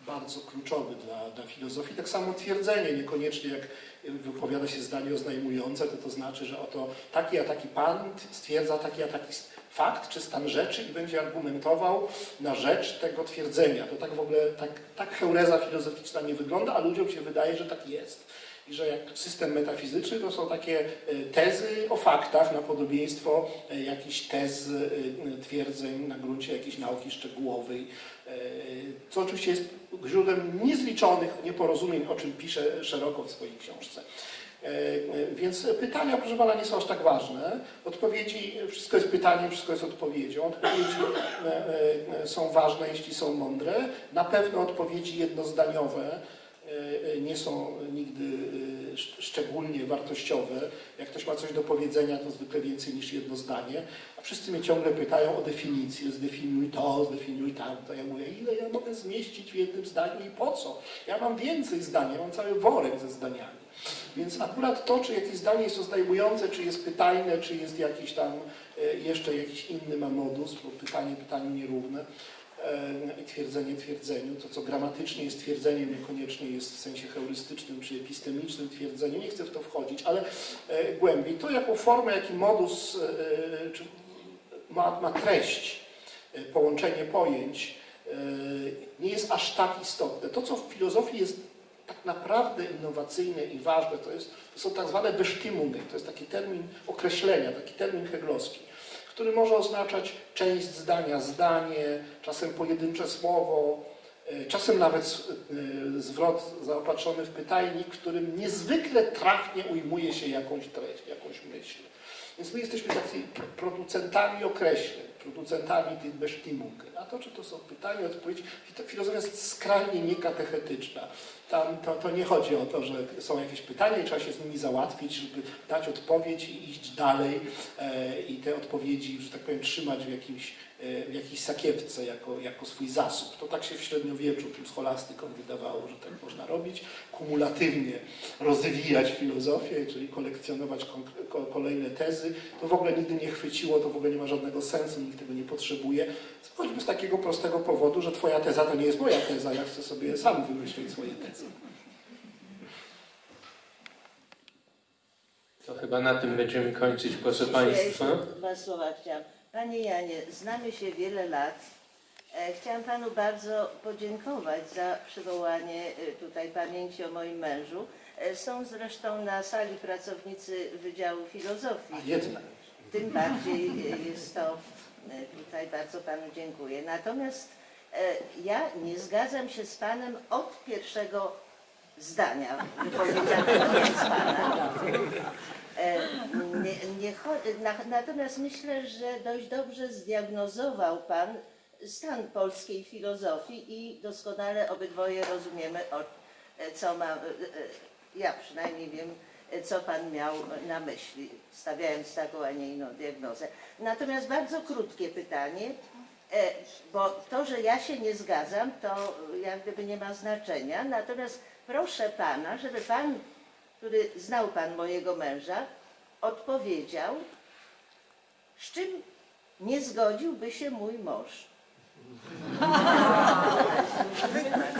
bardzo kluczowy dla, dla filozofii. Tak samo twierdzenie, niekoniecznie jak wypowiada się zdanie oznajmujące, to to znaczy, że oto taki a taki pan stwierdza taki a taki fakt czy stan rzeczy i będzie argumentował na rzecz tego twierdzenia. To tak w ogóle, tak, tak heureza filozoficzna nie wygląda, a ludziom się wydaje, że tak jest. I że jak system metafizyczny to są takie e, tezy o faktach na podobieństwo e, jakichś tez, e, twierdzeń na gruncie jakiejś nauki szczegółowej, co oczywiście jest źródłem niezliczonych nieporozumień, o czym pisze szeroko w swojej książce. E, e, Więc pytania, proszę Pana, nie są aż tak ważne. Odpowiedzi, wszystko jest pytaniem, wszystko jest odpowiedzią. Odpowiedzi e, są ważne, jeśli są mądre. Na pewno odpowiedzi jednozdaniowe nie są nigdy szczególnie wartościowe. Jak ktoś ma coś do powiedzenia, to zwykle więcej niż jedno zdanie. A wszyscy mnie ciągle pytają o definicję. Zdefiniuj to, zdefiniuj tamto. Ja mówię, ile ja mogę zmieścić w jednym zdaniu i po co? Ja mam więcej zdań, ja mam cały worek ze zdaniami. Więc akurat to, czy jakieś zdanie jest oznajmujące, czy jest pytajne, czy jest jakiś tam e, jeszcze jakiś inny ma modus, bo pytanie pytaniu nierówne, twierdzenie twierdzeniu. To, co gramatycznie jest twierdzeniem, niekoniecznie jest w sensie heurystycznym czy epistemicznym twierdzeniem. Nie chcę w to wchodzić, ale e, głębiej. To, jaką formę, jaki modus e, czy ma, ma treść, e, połączenie pojęć, e, nie jest aż tak istotne. To, co w filozofii jest tak naprawdę innowacyjne i ważne, to, jest, to są tak zwane Bestimmungen, to jest taki termin określenia, taki termin heglowski, który może oznaczać część zdania, zdanie, czasem pojedyncze słowo, e, czasem nawet e, zwrot zaopatrzony w pytajnik, którym niezwykle trafnie ujmuje się jakąś treść, jakąś myśl. Więc my jesteśmy tacy producentami określeń, producentami tych Bestimmungen. A to, czy to są pytania, odpowiedzi, filozofia jest skrajnie niekatechetyczna. Tam to, to nie chodzi o to, że są jakieś pytania i trzeba się z nimi załatwić, żeby dać odpowiedź i iść dalej e, i te odpowiedzi, że tak powiem, trzymać w jakimś, w jakiejś sakiewce jako, jako swój zasób. To tak się w średniowieczu tym scholastykom wydawało, że tak można robić. Kumulatywnie rozwijać filozofię, czyli kolekcjonować kolejne tezy. To w ogóle nigdy nie chwyciło, to w ogóle nie ma żadnego sensu, nikt tego nie potrzebuje. Choćby z takiego prostego powodu, że twoja teza to nie jest moja teza, ja chcę sobie sam wymyślić swoje tezy. To chyba na tym będziemy kończyć, proszę Państwa. Dwa słowa chciałam. Panie Janie, znamy się wiele lat. E, Chciałam Panu bardzo podziękować za przywołanie e, tutaj pamięci o moim mężu. E, Są zresztą na sali pracownicy Wydziału Filozofii. A jednak. Tym bardziej jest to, tutaj bardzo Panu dziękuję. Natomiast ja nie zgadzam się z Panem od pierwszego zdania wypowiedzianego przez Pana. E, Nie, nie, natomiast myślę, że dość dobrze zdiagnozował Pan stan polskiej filozofii i doskonale obydwoje rozumiemy, e, co ma, e, ja przynajmniej wiem, co Pan miał na myśli, stawiając taką, a nie inną diagnozę. Natomiast bardzo krótkie pytanie, bo to, że ja się nie zgadzam, to jak gdyby nie ma znaczenia. Natomiast proszę Pana, żeby Pan który znał Pan mojego męża, odpowiedział, z czym nie zgodziłby się mój mąż.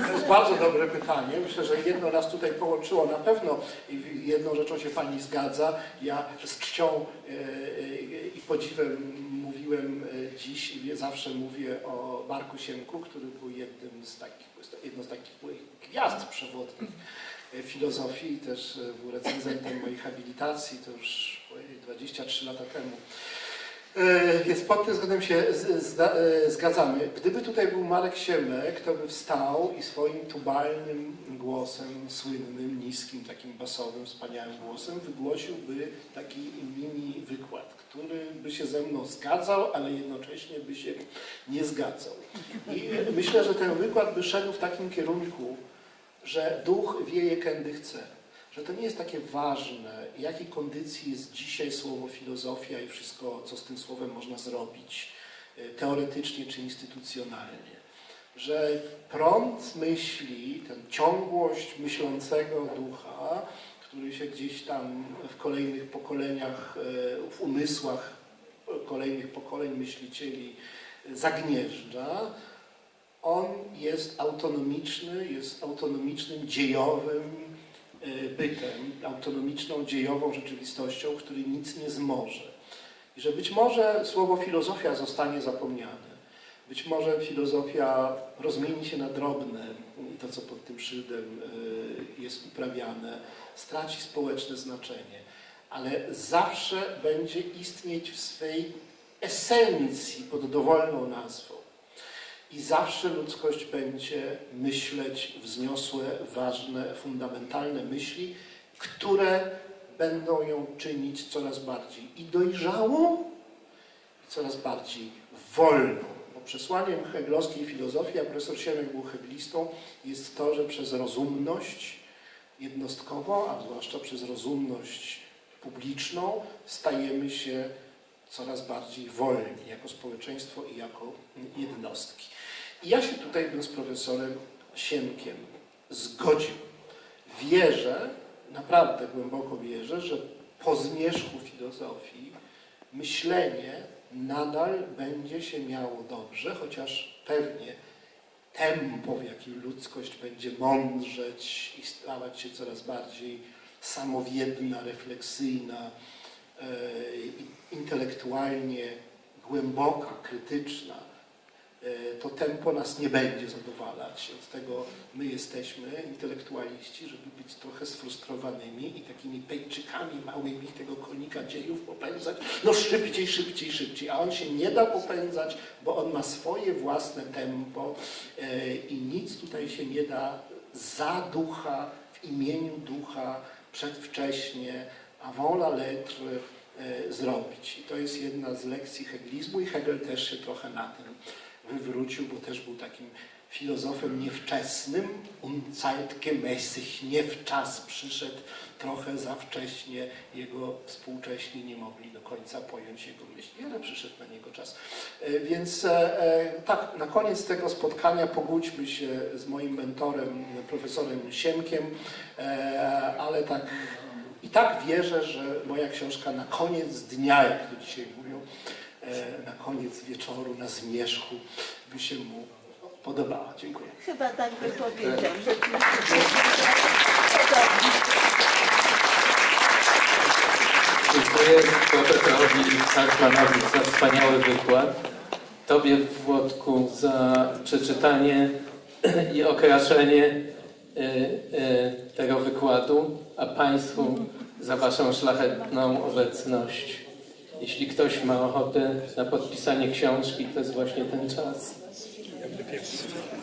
To jest bardzo dobre pytanie. Myślę, że jedno nas tutaj połączyło na pewno i jedną rzeczą się Pani zgadza. Ja z czcią e, e, i podziwem mówiłem e, dziś i zawsze mówię o Marku Siemku, który był jednym z takich, jedną z takich gwiazd przewodnich filozofii i też e, był recenzentem mojej habilitacji, to już ojej, 23 lata temu. E, Więc pod tym względem się e, zgadzamy. Gdyby tutaj był Marek Siemek, to by wstał i swoim tubalnym głosem, słynnym, niskim, takim basowym, wspaniałym głosem wygłosiłby taki mini wykład, który by się ze mną zgadzał, ale jednocześnie by się nie zgadzał. I myślę, że ten wykład by szedł w takim kierunku, że duch wieje kędy chce że to nie jest takie ważne, jakiej kondycji jest dzisiaj słowo filozofia i wszystko, co z tym słowem można zrobić, e, teoretycznie czy instytucjonalnie. Że prąd myśli, ten ciągłość myślącego ducha, który się gdzieś tam w kolejnych pokoleniach, e, w umysłach kolejnych pokoleń myślicieli zagnieżdża, on jest autonomiczny, jest autonomicznym, dziejowym, e, bytem, autonomiczną, dziejową rzeczywistością, który nic nie zmoże. I że być może słowo filozofia zostanie zapomniane. Być może filozofia rozmieni się na drobne to, co pod tym szyldem e, jest uprawiane, straci społeczne znaczenie, ale zawsze będzie istnieć w swej esencji pod dowolną nazwą. I zawsze ludzkość będzie myśleć wzniosłe, ważne, fundamentalne myśli, które będą ją czynić coraz bardziej i dojrzałą, i coraz bardziej wolną. Bo przesłaniem heglowskiej filozofii, a profesor Siemek był heglistą, jest to, że przez rozumność jednostkową, a zwłaszcza przez rozumność publiczną, stajemy się coraz bardziej wolni jako społeczeństwo i jako jednostki. I ja się tutaj bym z profesorem Sienkiem zgodził. Wierzę, naprawdę głęboko wierzę, że po zmierzchu filozofii myślenie nadal będzie się miało dobrze, chociaż pewnie tempo, w jakim ludzkość będzie mądrzeć i stawać się coraz bardziej samowiedna, refleksyjna, intelektualnie głęboka, krytyczna, e, to tempo nas nie będzie zadowalać. Od tego my jesteśmy, intelektualiści, żeby być trochę sfrustrowanymi i takimi pejczykami małymi tego konika dziejów popędzać. No szybciej, szybciej, szybciej. A on się nie da popędzać, bo on ma swoje własne tempo e, i nic tutaj się nie da za ducha, w imieniu ducha, przedwcześnie, avant la lettre e, zrobić. I to jest jedna z lekcji hegelizmu i Hegel też się trochę na tym wywrócił, bo też był takim filozofem niewczesnym, unzeitgemäßig, nie w czas przyszedł, trochę za wcześnie, jego współcześni nie mogli do końca pojąć jego myśli, ale przyszedł na niego czas. E, Więc e, e, tak, na koniec tego spotkania pogódźmy się z moim mentorem, profesorem Siemkiem, e, ale tak i tak wierzę, że moja książka na koniec dnia, jak to dzisiaj mówią, e, na koniec wieczoru, na zmierzchu, by się mu podobała. Dziękuję. Chyba tak by powiedział. Dziękuję profesorowi Hartmanowi za wspaniały wykład. Tobie, Włodku, za przeczytanie i okraszenie tego wykładu, a Państwu za Waszą szlachetną obecność. Jeśli ktoś ma ochotę na podpisanie książki, to jest właśnie ten czas.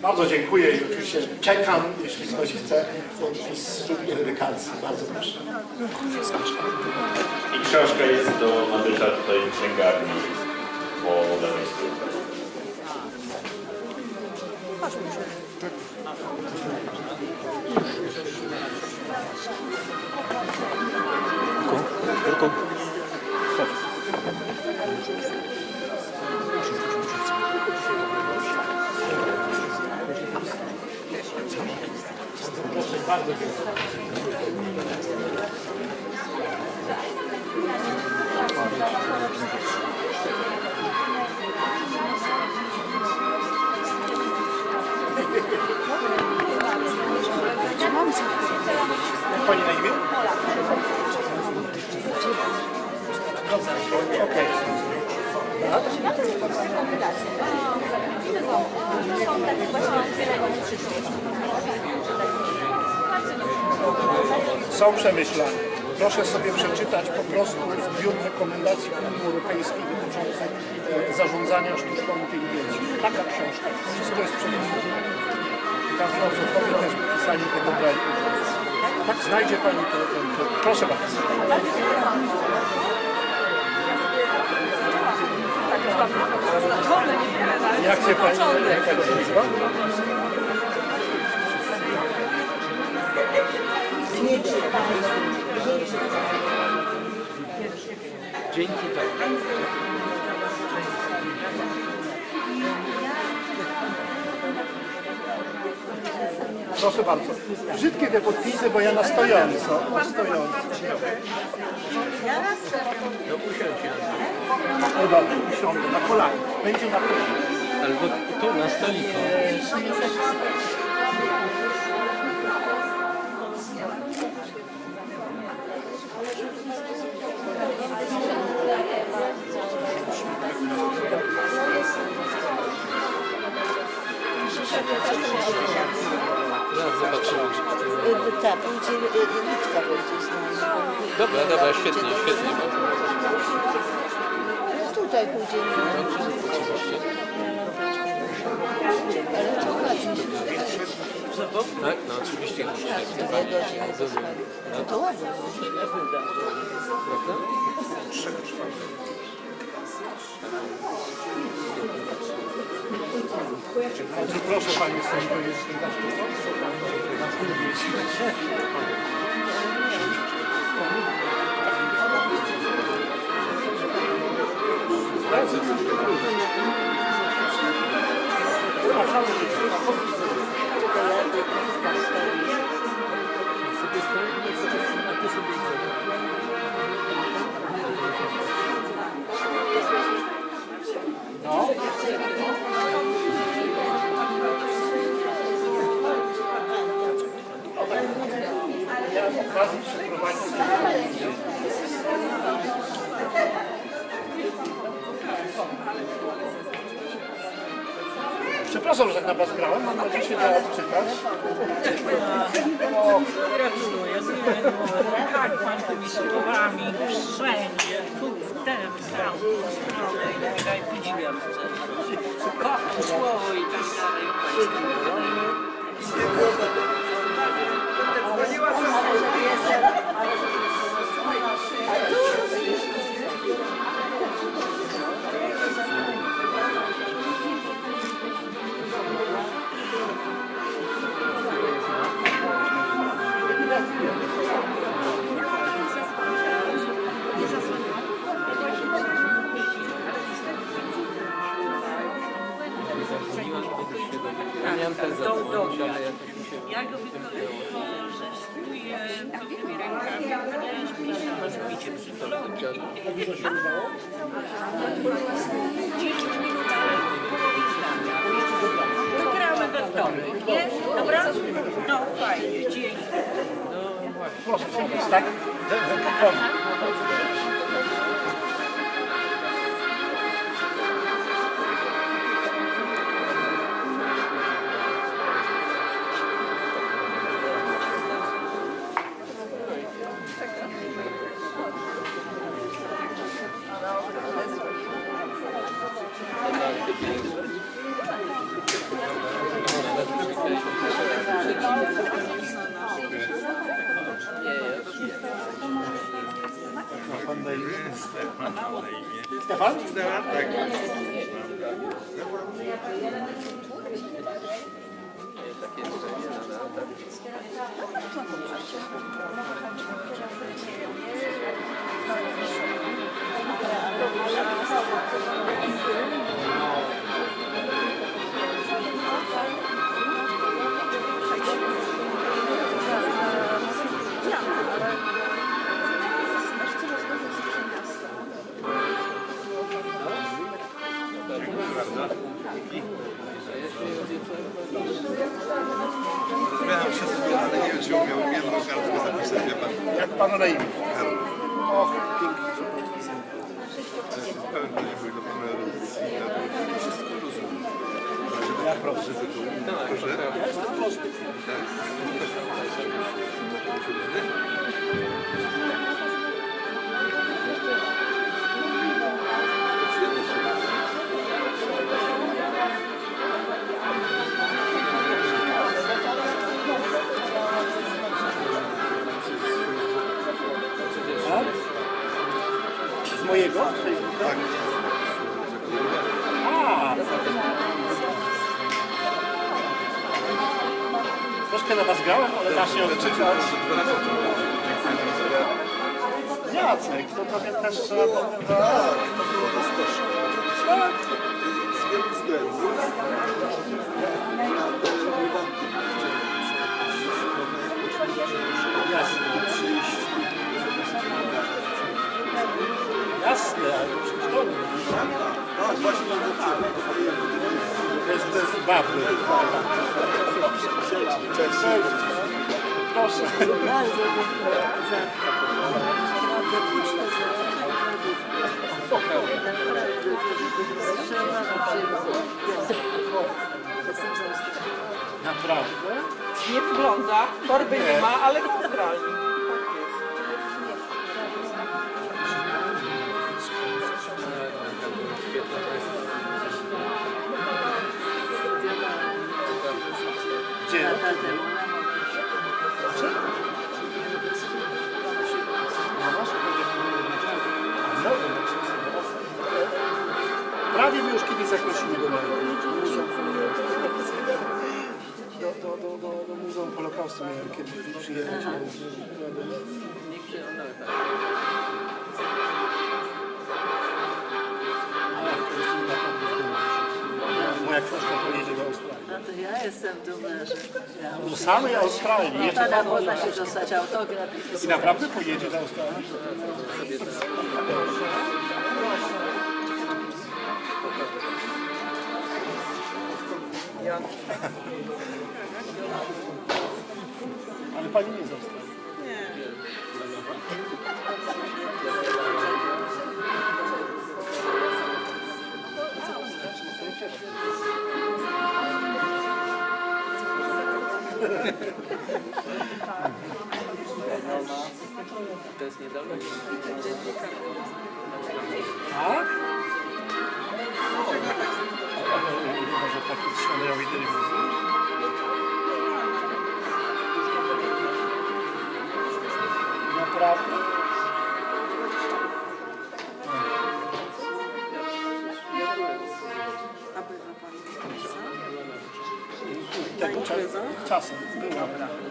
Bardzo dziękuję i oczywiście czekam, jeśli ktoś chce, podpis sztuki dedykacji. Bardzo proszę. I książka jest do nabycia tutaj w księgarni po lewej stronie. Pani na imię? Są przemyślane. Proszę sobie przeczytać po prostu zbiór rekomendacji Unii Europejskiej dotyczących e, zarządzania sztuczną inteligencją. Taka książka. Wszystko jest przemyślane. Tam filozofowie też pisali tego brali. Tak, znajdzie Pani to, to. Proszę bardzo. Jak się Pani, jak pani się nazywa? Dzięki temu. Proszę bardzo. Brzydkie te podpisy, bo ja na stojąco. Na stojąco. No usiądźcie. Dobra, usiądę na kolanie. Będzie na kolanie. Albo tu na stoliku. Zaraz zobaczymy. Tak, pójdzie, Litka pójdzie z nami. Dobra, dobra, świetnie, świetnie. Tutaj pójdziemy. Oczywiście. Ale to ładnie. Tak, no oczywiście. Świetnie. No to ładnie. Prawda? Bardzo Proszę Pani, to jest Thank you. Okazji przeprowadzić Przepraszam, że tak na was grałem, mam nadzieję, że się dało czytać. Gratuluję, tak pan tymi słowami wszędzie, tu, w tę, w tamtą stronę i tak dalej, podziwiam. Kocham słowo i tak dalej. Miałem też zadzwonić, ale jakoś mi się... Ja go wykorzystuję pełnymi rękami, ponieważ piszę znakomicie psychologii. To gramy we wtorek, nie? Dobra? No fajnie, dzięki. Proszę, się tak? Kiedyś zaprosili do Muzeum do, do, do, do, do Muzeum Holokaustu kiedyś przyjechać. Moja książka pojedzie do Australii. No to ja jestem dumna, że Do samej Australii. od Jeszcze pana można się dostać autograf. I naprawdę pojedzie do Australii? ja. Ale pani nie została. To jest niedawno. Czasu, czasem było.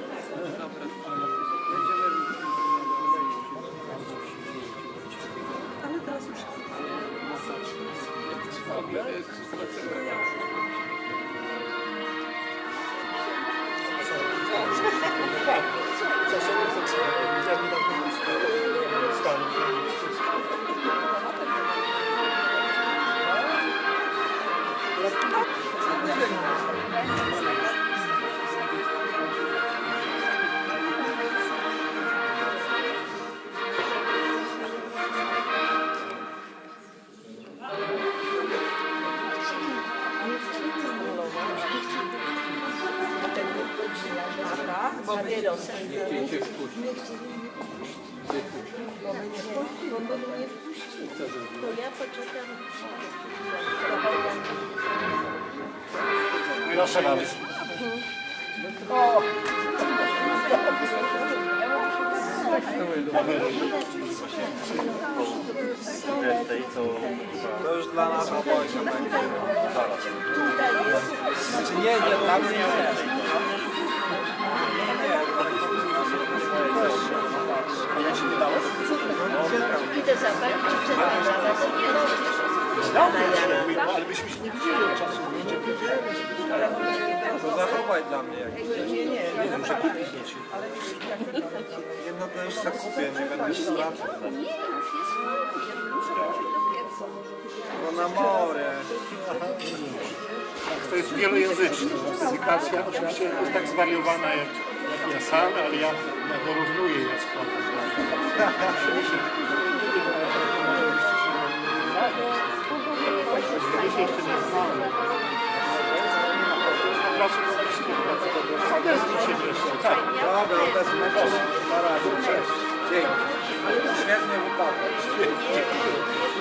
Świetnie wypadek.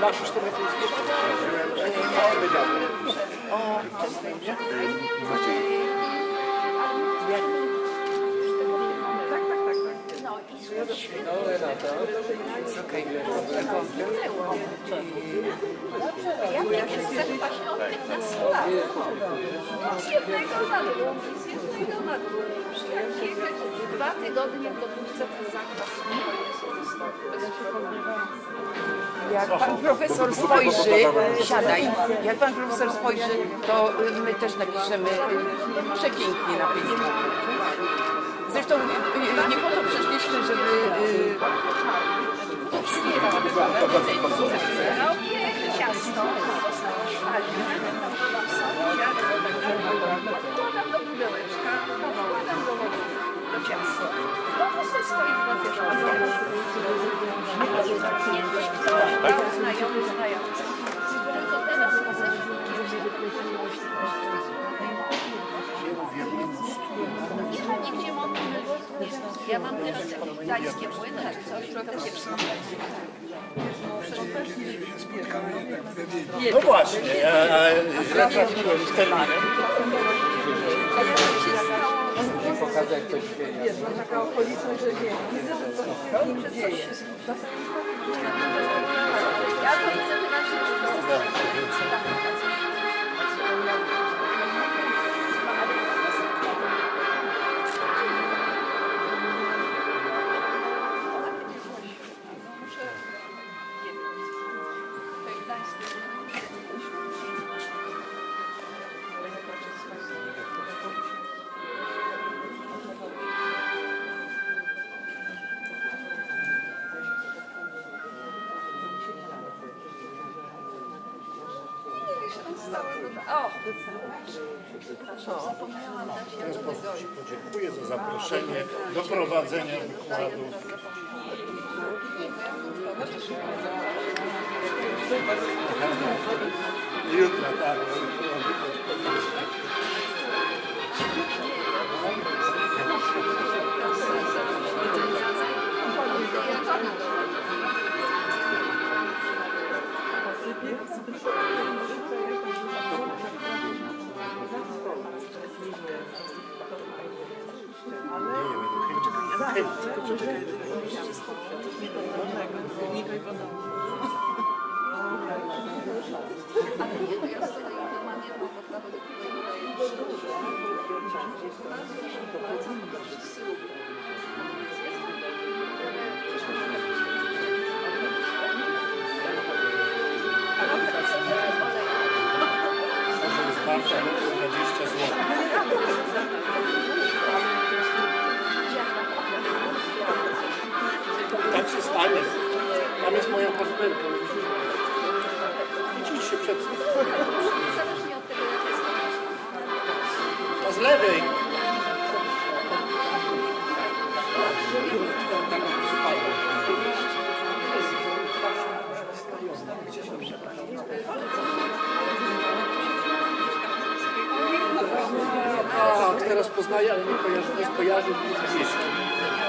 Masz już telefon z O, nie? No Renata. Ja miałem sen właśnie od 15 lat. Z jednego na drugi, z jednego na drugi. Przyjaciele, dwa tygodnie gotówce ten zakwas. Jak pan profesor spojrzy, siadaj, jak pan profesor spojrzy, to y, my też napiszemy y, przepięknie na Facebooku. Zresztą y, y, nie po to przyszliśmy, żeby y, ciasto, podkładam do pudełeczka, do, ciasta. Prostu stoi w papierze. Kiedyś ktoś dał znajomy znajomy. Tylko teraz Nie ma nigdzie motywy. Ja mam teraz jakieś gdańskie płyny czy coś, trochę kiepsko. No właśnie, z terminem. Pokażę jak coś. Wiesz, no taka okoliczność, że nie, widzę, że coś w nim dzieje. Ja to widzę wyraźnie, O! Ci podziękuję za zaproszenie do prowadzenia wykładu. Jutro, tak. rozpoznaje, ale nie kojarzy, nie kojarzy z rosyjskim.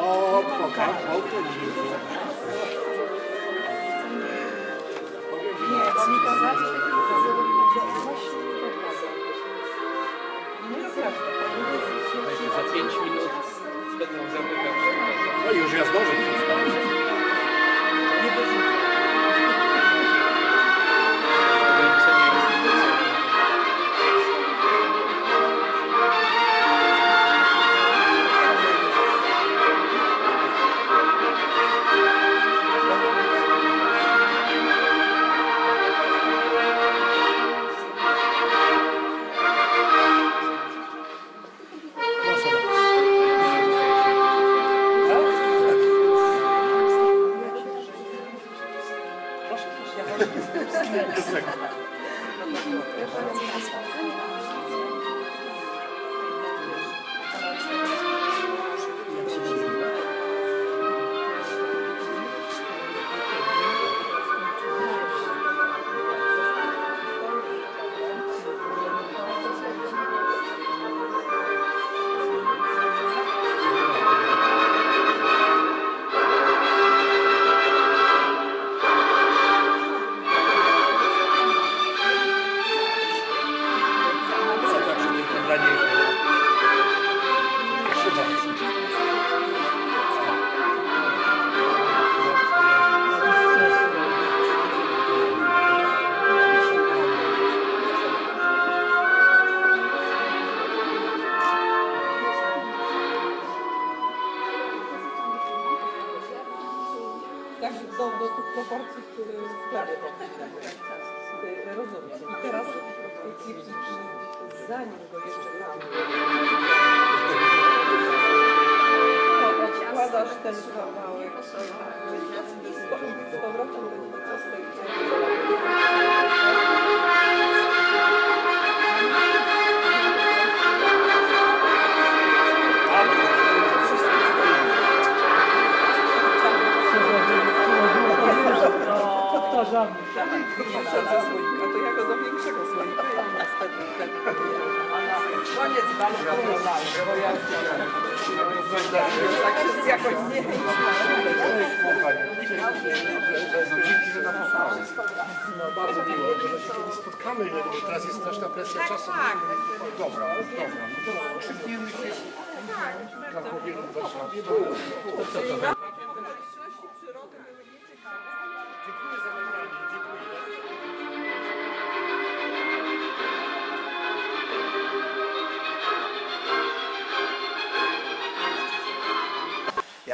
Opa, cara, tá volta ali. Ну, я же я должен. Не poco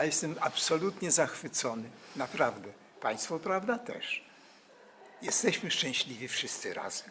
Ja jestem absolutnie zachwycony, naprawdę. Państwo, prawda, też. Jesteśmy szczęśliwi wszyscy razem.